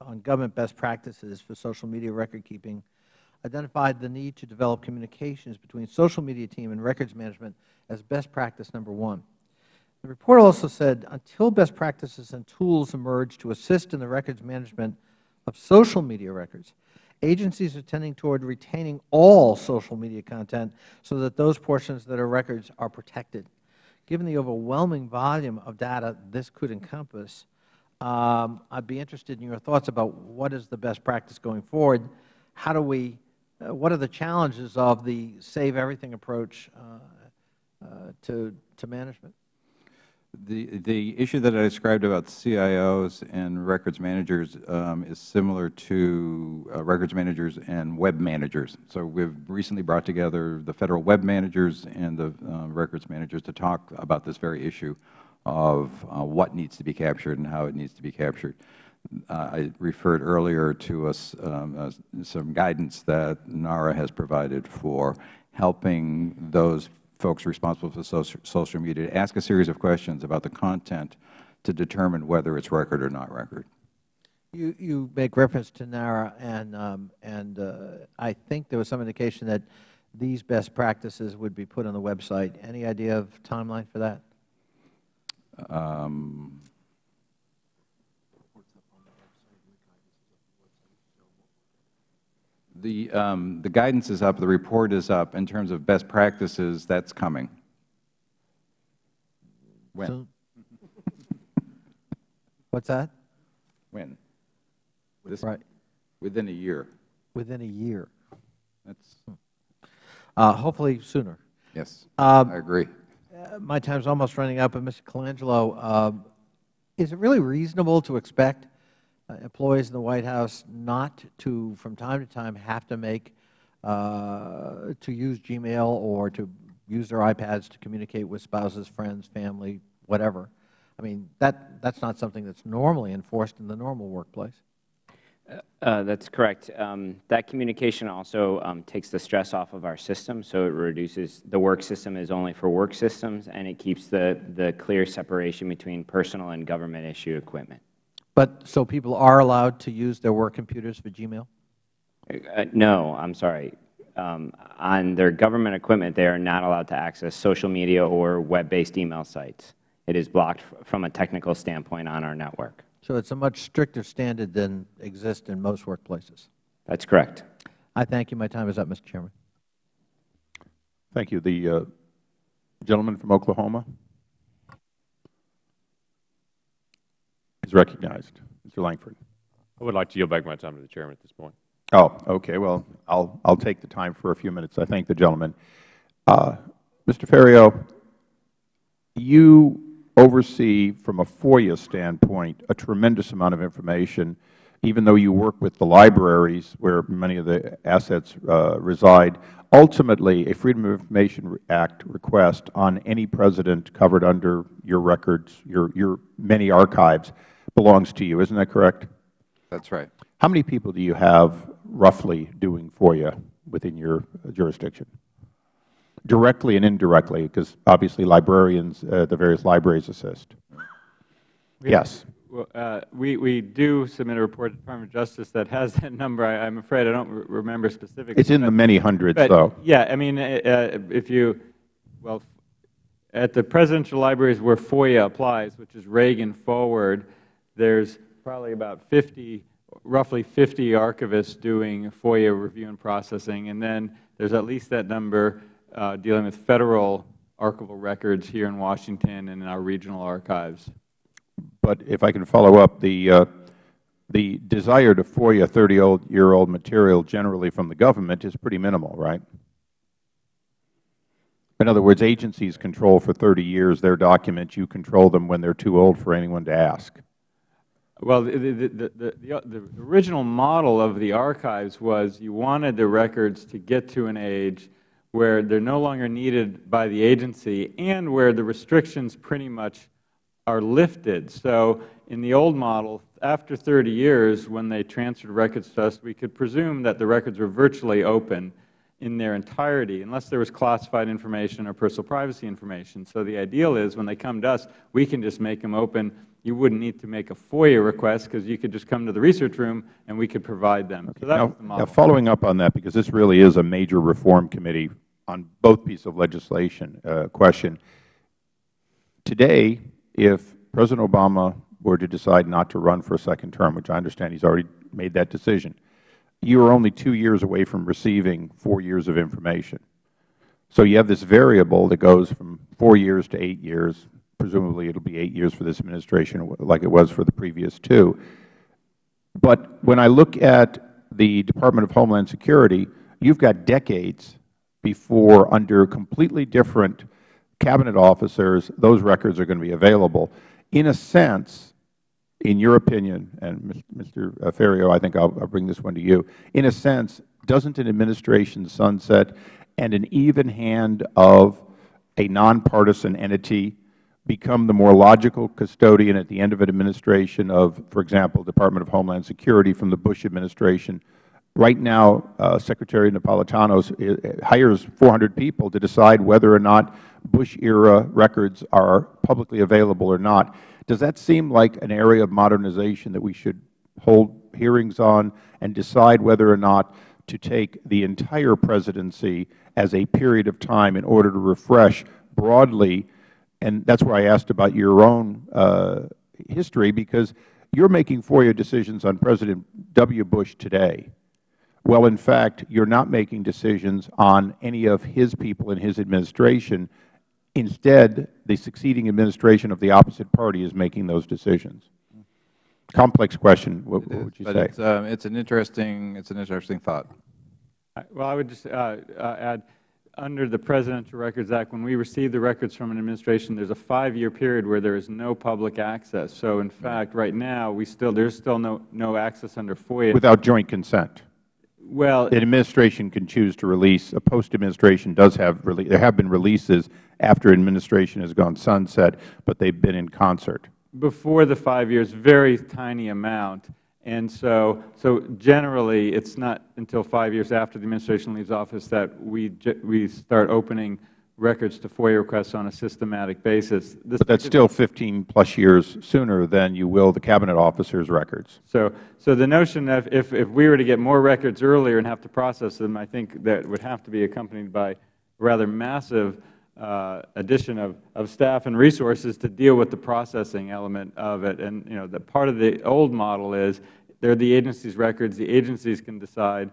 on government best practices for social media record keeping identified the need to develop communications between social media team and records management as best practice number one. The report also said until best practices and tools emerge to assist in the records management of social media records, Agencies are tending toward retaining all social media content so that those portions that are records are protected. Given the overwhelming volume of data this could encompass, um, I'd be interested in your thoughts about what is the best practice going forward. How do we, uh, what are the challenges of the save everything approach uh, uh, to, to management? The, the issue that I described about CIOs and records managers um, is similar to uh, records managers and web managers. So we've recently brought together the Federal web managers and the uh, records managers to talk about this very issue of uh, what needs to be captured and how it needs to be captured. Uh, I referred earlier to us um, uh, some guidance that NARA has provided for helping those folks responsible for social, social media to ask a series of questions about the content to determine whether it's record or not record. You, you make reference to NARA, and, um, and uh, I think there was some indication that these best practices would be put on the website. Any idea of timeline for that? Um, The, um, the guidance is up, the report is up. In terms of best practices, that's coming. When? Soon? What's that? When? This, Right. Within a year. Within a year. That's, Uh, hopefully sooner. yes, Um, I agree. Uh, My time is almost running out, but Mr. Colangelo, um, is it really reasonable to expect employees in the White House not to, from time to time, have to make, uh, to use Gmail or to use their iPads to communicate with spouses, friends, family, whatever? I mean, that, that's not something that's normally enforced in the normal workplace. Uh, That's correct. Um, That communication also um, takes the stress off of our system, so it reduces, the work system is only for work systems, and it keeps the, the clear separation between personal and government issue equipment. But, so people are allowed to use their work computers for Gmail? Uh, No, I'm sorry. Um, On their government equipment, they are not allowed to access social media or web-based email sites. It is blocked from a technical standpoint on our network. So it's a much stricter standard than exists in most workplaces. That's correct. I thank you. My time is up, Mr. Chairman. Thank you. The uh, gentleman from Oklahoma is recognized. Mr. Langford. I would like to yield back my time to the Chairman at this point. Oh, okay. Well, I'll, I'll take the time for a few minutes. I thank the gentleman. Uh, Mr. Ferriero, you oversee, from a FOIA standpoint, a tremendous amount of information, even though you work with the libraries where many of the assets uh, reside. Ultimately, a Freedom of Information Act request on any president covered under your records, your, your many archives, belongs to you. Isn't that correct? That's right. How many people do you have roughly doing FOIA within your jurisdiction? Directly and indirectly, because obviously librarians, uh, the various libraries assist. We- Yes. Well, uh, we, we do submit a report to the Department of Justice that has that number. I, I'm afraid I don't re- remember specifically. It's in the many hundreds, but, though. Yeah, I mean, uh, uh, if you, well, at the presidential libraries where FOIA applies, which is Reagan Forward, there's probably about 50, roughly 50 archivists doing FOIA review and processing, and then there's at least that number uh, dealing with federal archival records here in Washington and in our regional archives. But if I can follow up, the, uh, the desire to FOIA 30-year-old material generally from the government is pretty minimal, right? In other words, agencies control for 30 years their documents. You control them when they're too old for anyone to ask. Well, the, the, the, the, original model of the archives was you wanted the records to get to an age where they're no longer needed by the agency and where the restrictions pretty much are lifted. So in the old model, after 30 years, when they transferred records to us, we could presume that the records were virtually open in their entirety, unless there was classified information or personal privacy information. So the ideal is when they come to us, we can just make them open. You wouldn't need to make a FOIA request because you could just come to the research room and we could provide them. So that Now, was the now, following up on that, because this really is a major reform committee on both pieces of legislation uh, question, today, if President Obama were to decide not to run for a second term, which I understand he's already made that decision, you are only two years away from receiving four years of information. So you have this variable that goes from four years to eight years. Presumably it will be eight years for this administration like it was for the previous two. But when I look at the Department of Homeland Security, you've got decades before under completely different cabinet officers those records are going to be available. In a sense, in your opinion, and Mr. Ferriero, I think I will bring this one to you, in a sense, doesn't an administration sunset and an even hand of a nonpartisan entity become the more logical custodian at the end of an administration of, for example, Department of Homeland Security from the Bush administration? Right now, uh, Secretary Napolitano uh, hires 400 people to decide whether or not Bush-era records are publicly available or not. Does that seem like an area of modernization that we should hold hearings on and decide whether or not to take the entire presidency as a period of time in order to refresh broadly and that is why I asked about your own uh, history, because you are making FOIA decisions on President W. Bush today. Well, in fact, you are not making decisions on any of his people in his administration. Instead, the succeeding administration of the opposite party is making those decisions. Complex question. What, what would you but say? It's, um, it's an interesting. It's an interesting thought. Well, I would just uh, uh, add under the Presidential Records Act, when we receive the records from an administration, there is a five-year period where there is no public access. So, in fact, right now, we still there is still no no access under FOIA without joint consent. Well, the administration can choose to release. A post-administration does have there have been releases after administration has gone sunset, but they've been in concert. Before the five years, very tiny amount. And so, so generally, it's not until five years after the administration leaves office that we, we start opening records to FOIA requests on a systematic basis. This but that's still 15 plus years sooner than you will the cabinet officers' records. So, so the notion that if, if we were to get more records earlier and have to process them, I think that would have to be accompanied by rather massive Uh, addition of, of staff and resources to deal with the processing element of it. And, you know, the part of the old model is they're the agency's records. The agencies can decide,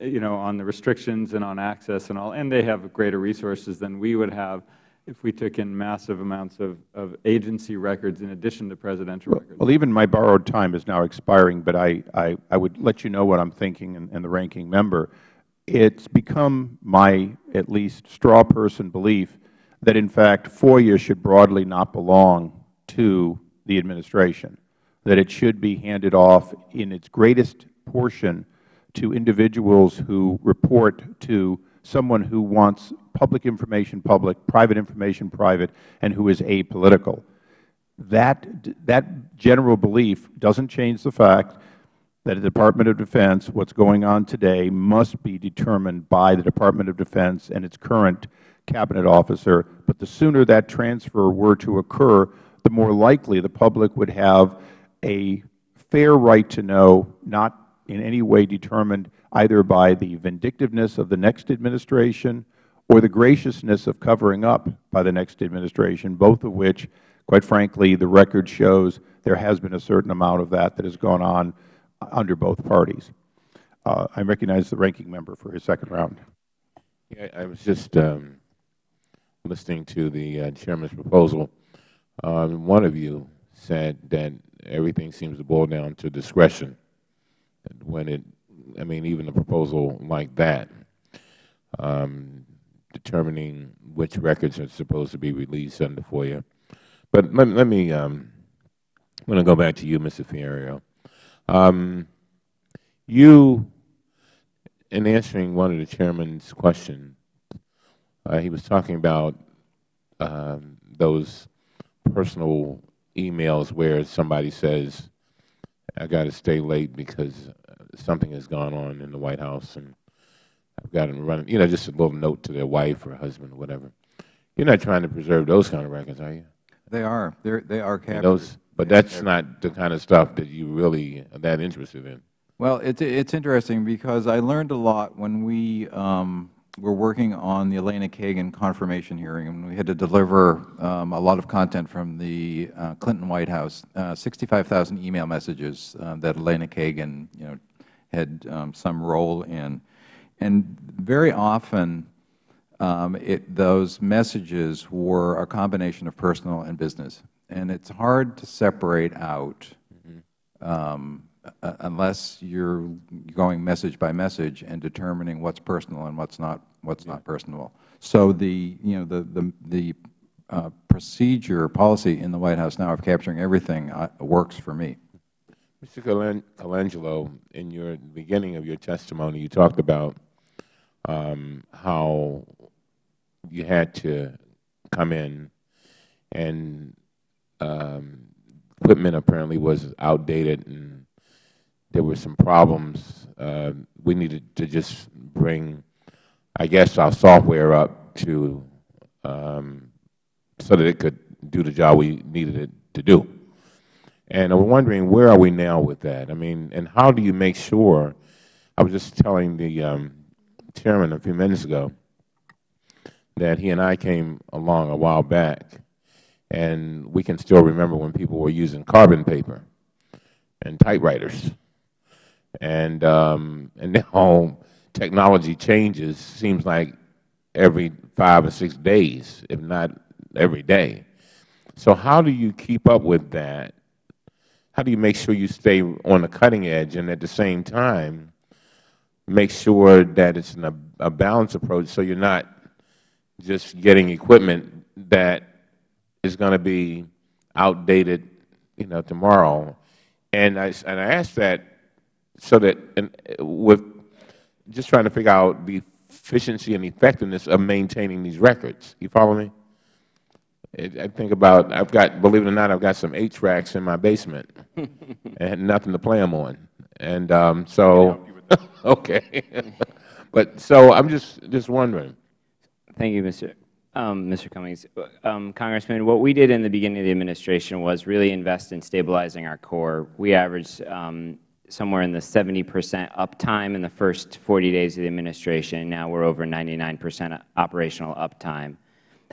you know, on the restrictions and on access and all, and they have greater resources than we would have if we took in massive amounts of, of agency records in addition to presidential well, records. Well, even my borrowed time is now expiring, but I, I, I would let you know what I'm thinking and, and the ranking member it's become my at least straw person belief that in fact FOIA should broadly not belong to the administration, that it should be handed off in its greatest portion to individuals who report to someone who wants public information public, private information private, and who is apolitical. That, that general belief doesn't change the fact that the Department of Defense, what's going on today, must be determined by the Department of Defense and its current Cabinet officer. But the sooner that transfer were to occur, the more likely the public would have a fair right to know, not in any way determined either by the vindictiveness of the next administration or the graciousness of covering up by the next administration, both of which, quite frankly, the record shows there has been a certain amount of that that has gone on under both parties. Uh, I recognize the ranking member for his second round. I was just um, listening to the uh, chairman's proposal. Um, one of you said that everything seems to boil down to discretion. When it, I mean, even a proposal like that, um, determining which records are supposed to be released under FOIA. But let, let me, um, I'm going to go back to you, Mr. Ferriero. Um, you, in answering one of the chairman's questions, uh, he was talking about um, those personal emails where somebody says, I got to stay late because something has gone on in the White House and I've got to run, you know, just a little note to their wife or husband or whatever. You're not trying to preserve those kind of records, are you? They are. They're, they are captured. Those, but that's not the kind of stuff that you really are that interested in. Well, it's it's interesting because I learned a lot when we um, were working on the Elena Kagan confirmation hearing, and we had to deliver um, a lot of content from the uh, Clinton White House, uh, 65,000 email messages uh, that Elena Kagan, you know, had um, some role in. And very often, um, it, those messages were a combination of personal and business. And it's hard to separate out um, uh, unless you're going message by message and determining what's personal and what's not what's not personal. So the you know the the the uh, procedure policy in the White House now of capturing everything uh, works for me. Mr. Colangelo, in your beginning of your testimony, you talked about um, how you had to come in and um, equipment apparently was outdated and there were some problems. Uh, we needed to just bring, I guess, our software up to um, so that it could do the job we needed it to do. And I'm wondering where are we now with that? I mean, and how do you make sure? I was just telling the um, chairman a few minutes ago that he and I came along a while back, and we can still remember when people were using carbon paper and typewriters. And, um, and now technology changes, seems like every five or six days, if not every day. So how do you keep up with that? How do you make sure you stay on the cutting edge and at the same time make sure that it's an, a balanced approach so you're not just getting equipment that is going to be outdated, you know, tomorrow. And I, and I ask that so that and with just trying to figure out the efficiency and effectiveness of maintaining these records. You follow me? I think about, I've got, believe it or not, I've got some eight-tracks in my basement and nothing to play them on. And um, so, okay. but so I'm just, just wondering. Thank you, Mr. Um, Mr. Cummings. Um, Congressman, what we did in the beginning of the administration was really invest in stabilizing our core. We averaged um, somewhere in the 70 percent uptime in the first 40 days of the administration. Now we're over 99 percent operational uptime.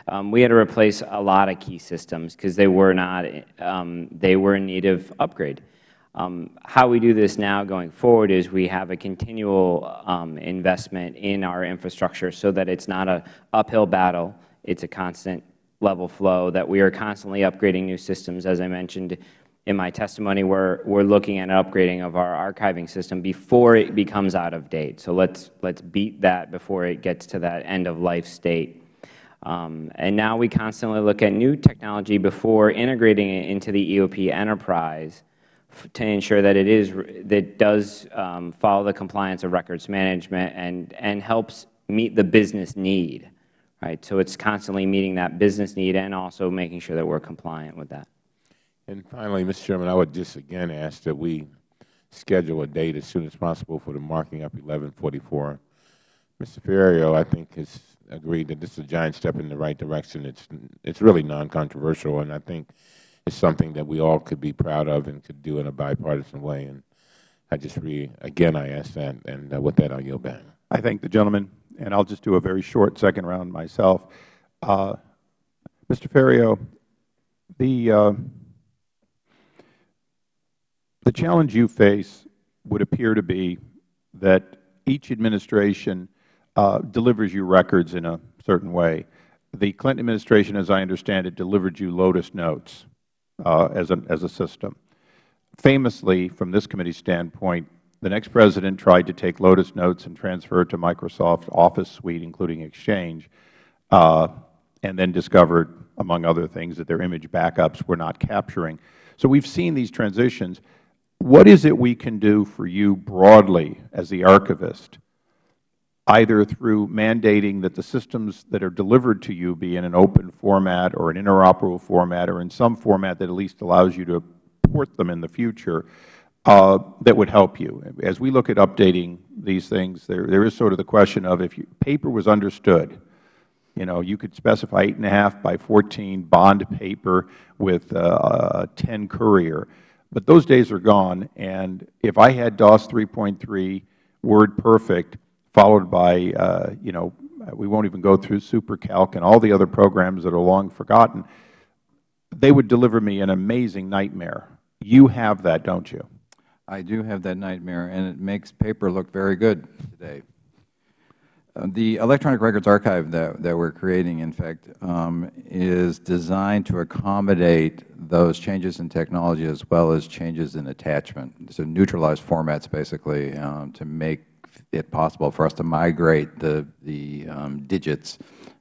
Um, we had to replace a lot of key systems because they were not um, they were in need of upgrade. Um, how we do this now going forward is we have a continual um, investment in our infrastructure so that it's not an uphill battle. It's a constant level flow that we are constantly upgrading new systems. As I mentioned in my testimony, we're, we're looking at upgrading of our archiving system before it becomes out of date. So let's, let's beat that before it gets to that end of life state. Um, and now we constantly look at new technology before integrating it into the EOP enterprise to ensure that it is that does um, follow the compliance of records management and and helps meet the business need, right? So it's constantly meeting that business need and also making sure that we're compliant with that. And finally, Mr. Chairman, I would just again ask that we schedule a date as soon as possible for the marking up 1144. Mr. Ferriero, I think, has agreed that this is a giant step in the right direction. It's, it's really non-controversial, and I think it's something that we all could be proud of and could do in a bipartisan way. And I just re, again, I ask that, and uh, with that, I'll yield back. I thank the gentleman, and I'll just do a very short second round myself. Uh, Mr. Ferriero, the, uh, the challenge you face would appear to be that each administration uh, delivers you records in a certain way. The Clinton administration, as I understand it, delivered you Lotus Notes uh, as, a, as a system. Famously, from this committee's standpoint, the next President tried to take Lotus Notes and transfer it to Microsoft Office Suite, including Exchange, uh, and then discovered, among other things, that their image backups were not capturing. So we have seen these transitions. What is it we can do for you broadly as the archivist either through mandating that the systems that are delivered to you be in an open format or an interoperable format or in some format that at least allows you to port them in the future that would help you. As we look at updating these things, there, there is sort of the question of if paper was understood, you know, you could specify 8.5 by 14 bond paper with uh, 10 courier. But those days are gone, and if I had DOS 3.3 Word Perfect, followed by, uh, you know, we won't even go through SuperCalc and all the other programs that are long forgotten. They would deliver me an amazing nightmare. You have that, don't you? I do have that nightmare, and it makes paper look very good today. Uh, the electronic records archive that, that we're creating, in fact, um, is designed to accommodate those changes in technology as well as changes in attachment. So neutralize formats, basically, um, to make it possible for us to migrate the, the um, digits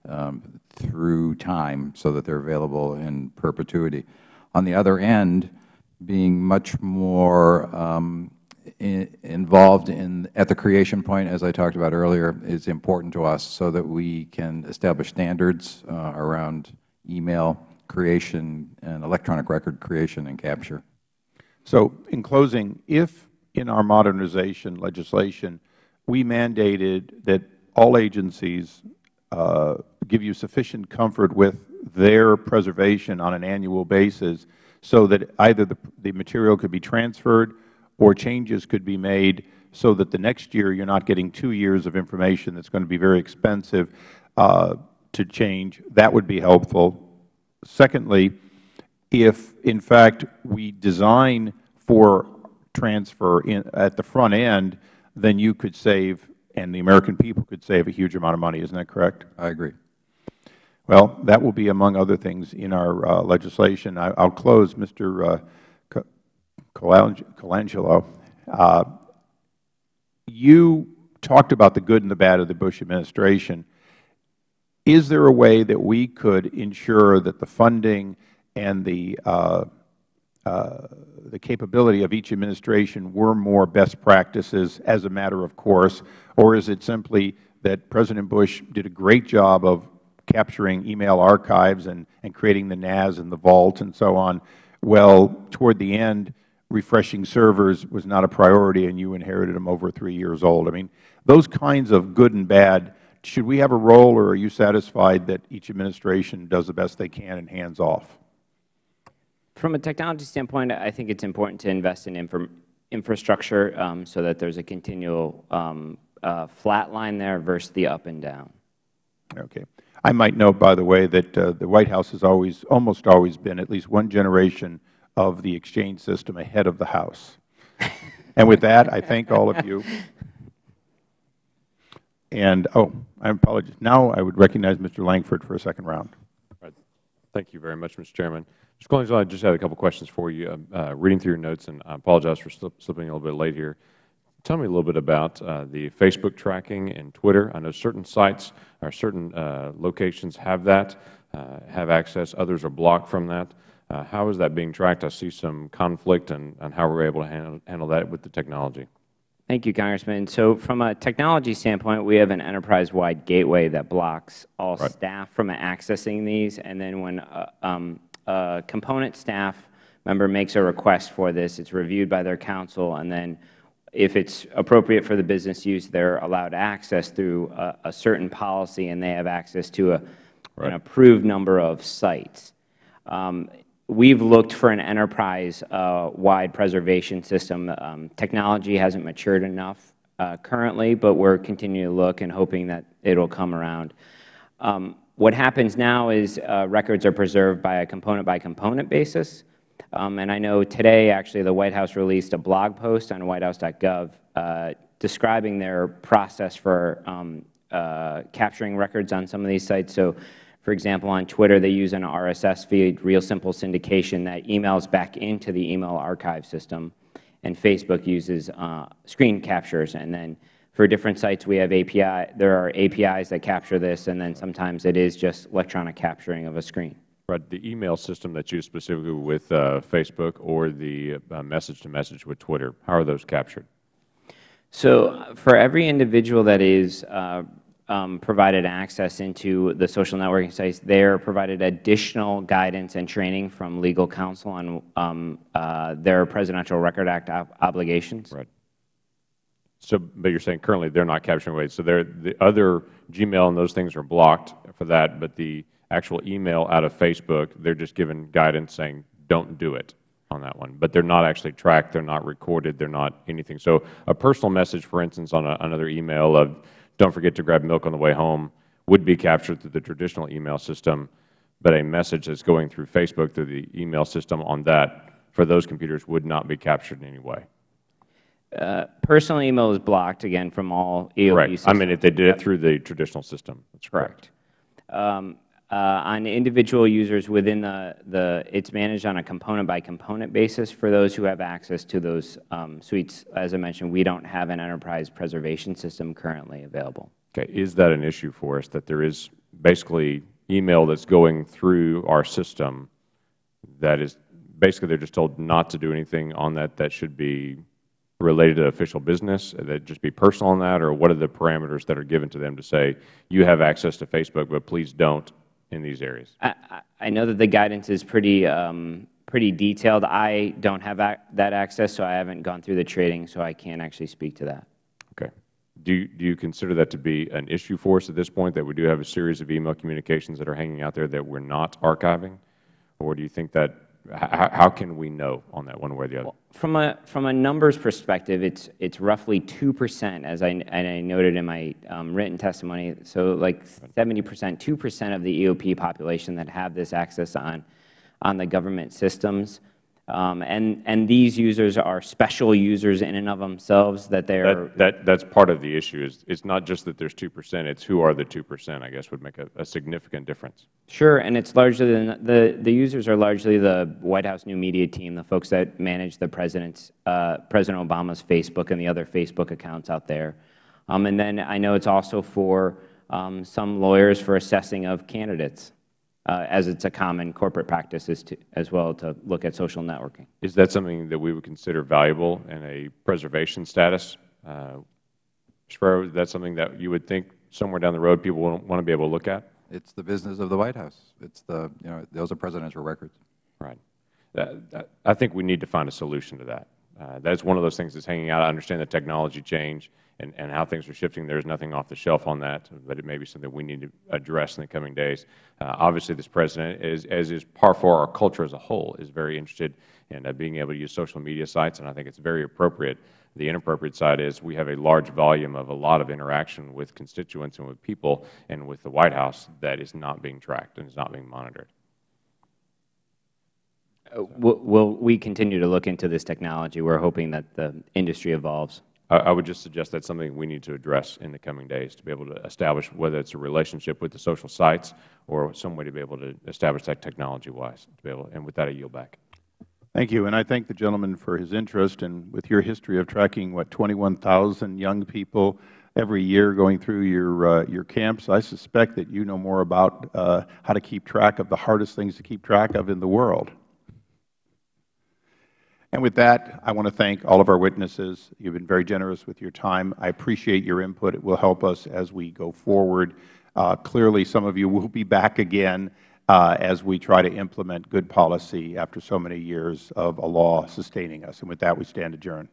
um, through time so that they're available in perpetuity. On the other end, being much more um, in, involved in at the creation point, as I talked about earlier, is important to us so that we can establish standards uh, around email creation and electronic record creation and capture. So in closing, if in our modernization legislation we mandated that all agencies uh, give you sufficient comfort with their preservation on an annual basis so that either the, the material could be transferred or changes could be made so that the next year you are not getting two years of information that is going to be very expensive uh, to change. That would be helpful. Secondly, if in fact we design for transfer in, at the front end, then you could save and the American people could save a huge amount of money. Isn't that correct? I agree. Well, that will be among other things in our uh, legislation. I will close, Mr. Uh, Colangelo. Uh, you talked about the good and the bad of the Bush administration. Is there a way that we could ensure that the funding and the uh, uh, the capability of each administration were more best practices as a matter of course, or is it simply that President Bush did a great job of capturing email archives and, and creating the NAS and the vault and so on. Well, toward the end, refreshing servers was not a priority and you inherited them over 3 years old. I mean, those kinds of good and bad, should we have a role or are you satisfied that each administration does the best they can and hands off? From a technology standpoint, I think it's important to invest in infra infrastructure um, so that there's a continual um, uh, flat line there versus the up and down. Okay. I might note, by the way, that uh, the White House has always, almost always been at least one generation of the exchange system ahead of the House. and with that, I thank all of you. And, oh, I apologize. Now I would recognize Mr. Langford for a second round. Right. Thank you very much, Mr. Chairman. Mr. Colangelo, I just had a couple questions for you. Uh, reading through your notes, and I apologize for slipping a little bit late here. Tell me a little bit about uh, the Facebook tracking and Twitter. I know certain sites or certain uh, locations have that, uh, have access. Others are blocked from that. Uh, how is that being tracked? I see some conflict and, and how we're able to handle, handle that with the technology. Thank you, Congressman. So from a technology standpoint, we have an enterprise-wide gateway that blocks all right. staff from accessing these. And then when uh, um, a component staff member makes a request for this, it's reviewed by their counsel, and then if it's appropriate for the business use, they're allowed access through a, a certain policy and they have access to a, right. an approved number of sites. Um, we've looked for an enterprise-wide uh, preservation system. Um, technology hasn't matured enough uh, currently, but we're continuing to look and hoping that it will come around. Um, what happens now is uh, records are preserved by a component-by-component -component basis. Um, and I know today, actually, the White House released a blog post on whitehouse.gov uh, describing their process for um, uh, capturing records on some of these sites. So, for example, on Twitter, they use an RSS feed, real simple syndication, that emails back into the email archive system. And Facebook uses uh, screen captures. And then for different sites, we have API. There are APIs that capture this, and then sometimes it is just electronic capturing of a screen. Right. The email system that's used specifically with uh, Facebook or the uh, message-to-message with Twitter, how are those captured? So uh, for every individual that is uh, um, provided access into the social networking sites, they are provided additional guidance and training from legal counsel on um, uh, their Presidential Record Act ob obligations. Right. So, but you're saying currently they're not capturing away. So the other Gmail and those things are blocked for that, but the actual email out of Facebook, they're just given guidance saying don't do it on that one. But they're not actually tracked, they're not recorded, they're not anything. So a personal message, for instance, on a, another email of don't forget to grab milk on the way home would be captured through the traditional email system, but a message that's going through Facebook through the email system on that for those computers would not be captured in any way. Uh, Personal email is blocked, again, from all EOP Right. systems. I mean, if they did it through the traditional system. That's correct. Um, uh, On individual users within the, the, it's managed on a component-by-component basis for those who have access to those um, suites. As I mentioned, we don't have an enterprise preservation system currently available. Okay. Is that an issue for us, that there is basically email that's going through our system that is, basically they're just told not to do anything on that that should be related to official business, that just be personal on that, or what are the parameters that are given to them to say, you have access to Facebook, but please don't in these areas? I, I- know that the guidance is pretty, um, pretty detailed. I don't have ac- that access, so I haven't gone through the trading, so I can't actually speak to that. Okay. Do you, do you consider that to be an issue for us at this point, that we do have a series of email communications that are hanging out there that we're not archiving? Or do you think that, how, can we know on that one way or the other? From a, from a numbers perspective, it's, it's roughly 2%, as I, and I noted in my um, written testimony. So like 70%, 2% of the EOP population that have this access on, on the government systems. Um, and, and these users are special users in and of themselves that they're, That, that, that's part of the issue, is it's not just that there's 2%, it's who are the 2%, I guess, would make a, a significant difference. Sure, and it's largely the, the the users are largely the White House new media team, the folks that manage the president's uh, President Obama's Facebook and the other Facebook accounts out there. Um, and then I know it's also for um, some lawyers for assessing of candidates, as it's a common corporate practice to, as well to look at social networking. Is that something that we would consider valuable in a preservation status? Uh, Mr. Ferriero, is that something that you would think somewhere down the road people want to be able to look at? It's the business of the White House. It's the, you know, those are presidential records. Right. That- that- I think we need to find a solution to that. Uh, That's one of those things that's hanging out. I understand the technology change and and how things are shifting. There's nothing off the shelf on that, but it may be something we need to address in the coming days. Uh, Obviously, this President, is- as is par for our culture as a whole, is very interested in uh, being able to use social media sites, and I think it's very appropriate. The inappropriate side is we have a large volume of a lot of interaction with constituents and with people and with the White House that is not being tracked and is not being monitored. Uh, Will will we continue to look into this technology? We're hoping that the industry evolves. I would just suggest that's something we need to address in the coming days, to be able to establish whether it's a relationship with the social sites or some way to be able to establish that technology-wise, to be able, and with that, I yield back. Thank you, and I thank the gentleman for his interest, and with your history of tracking, what, 21,000 young people every year going through your, uh, your camps, I suspect that you know more about uh, how to keep track of the hardest things to keep track of in the world. And with that, I want to thank all of our witnesses. You've been very generous with your time. I appreciate your input. It will help us as we go forward. Uh, clearly, some of you will be back again uh, as we try to implement good policy after so many years of a law sustaining us. And with that, we stand adjourned.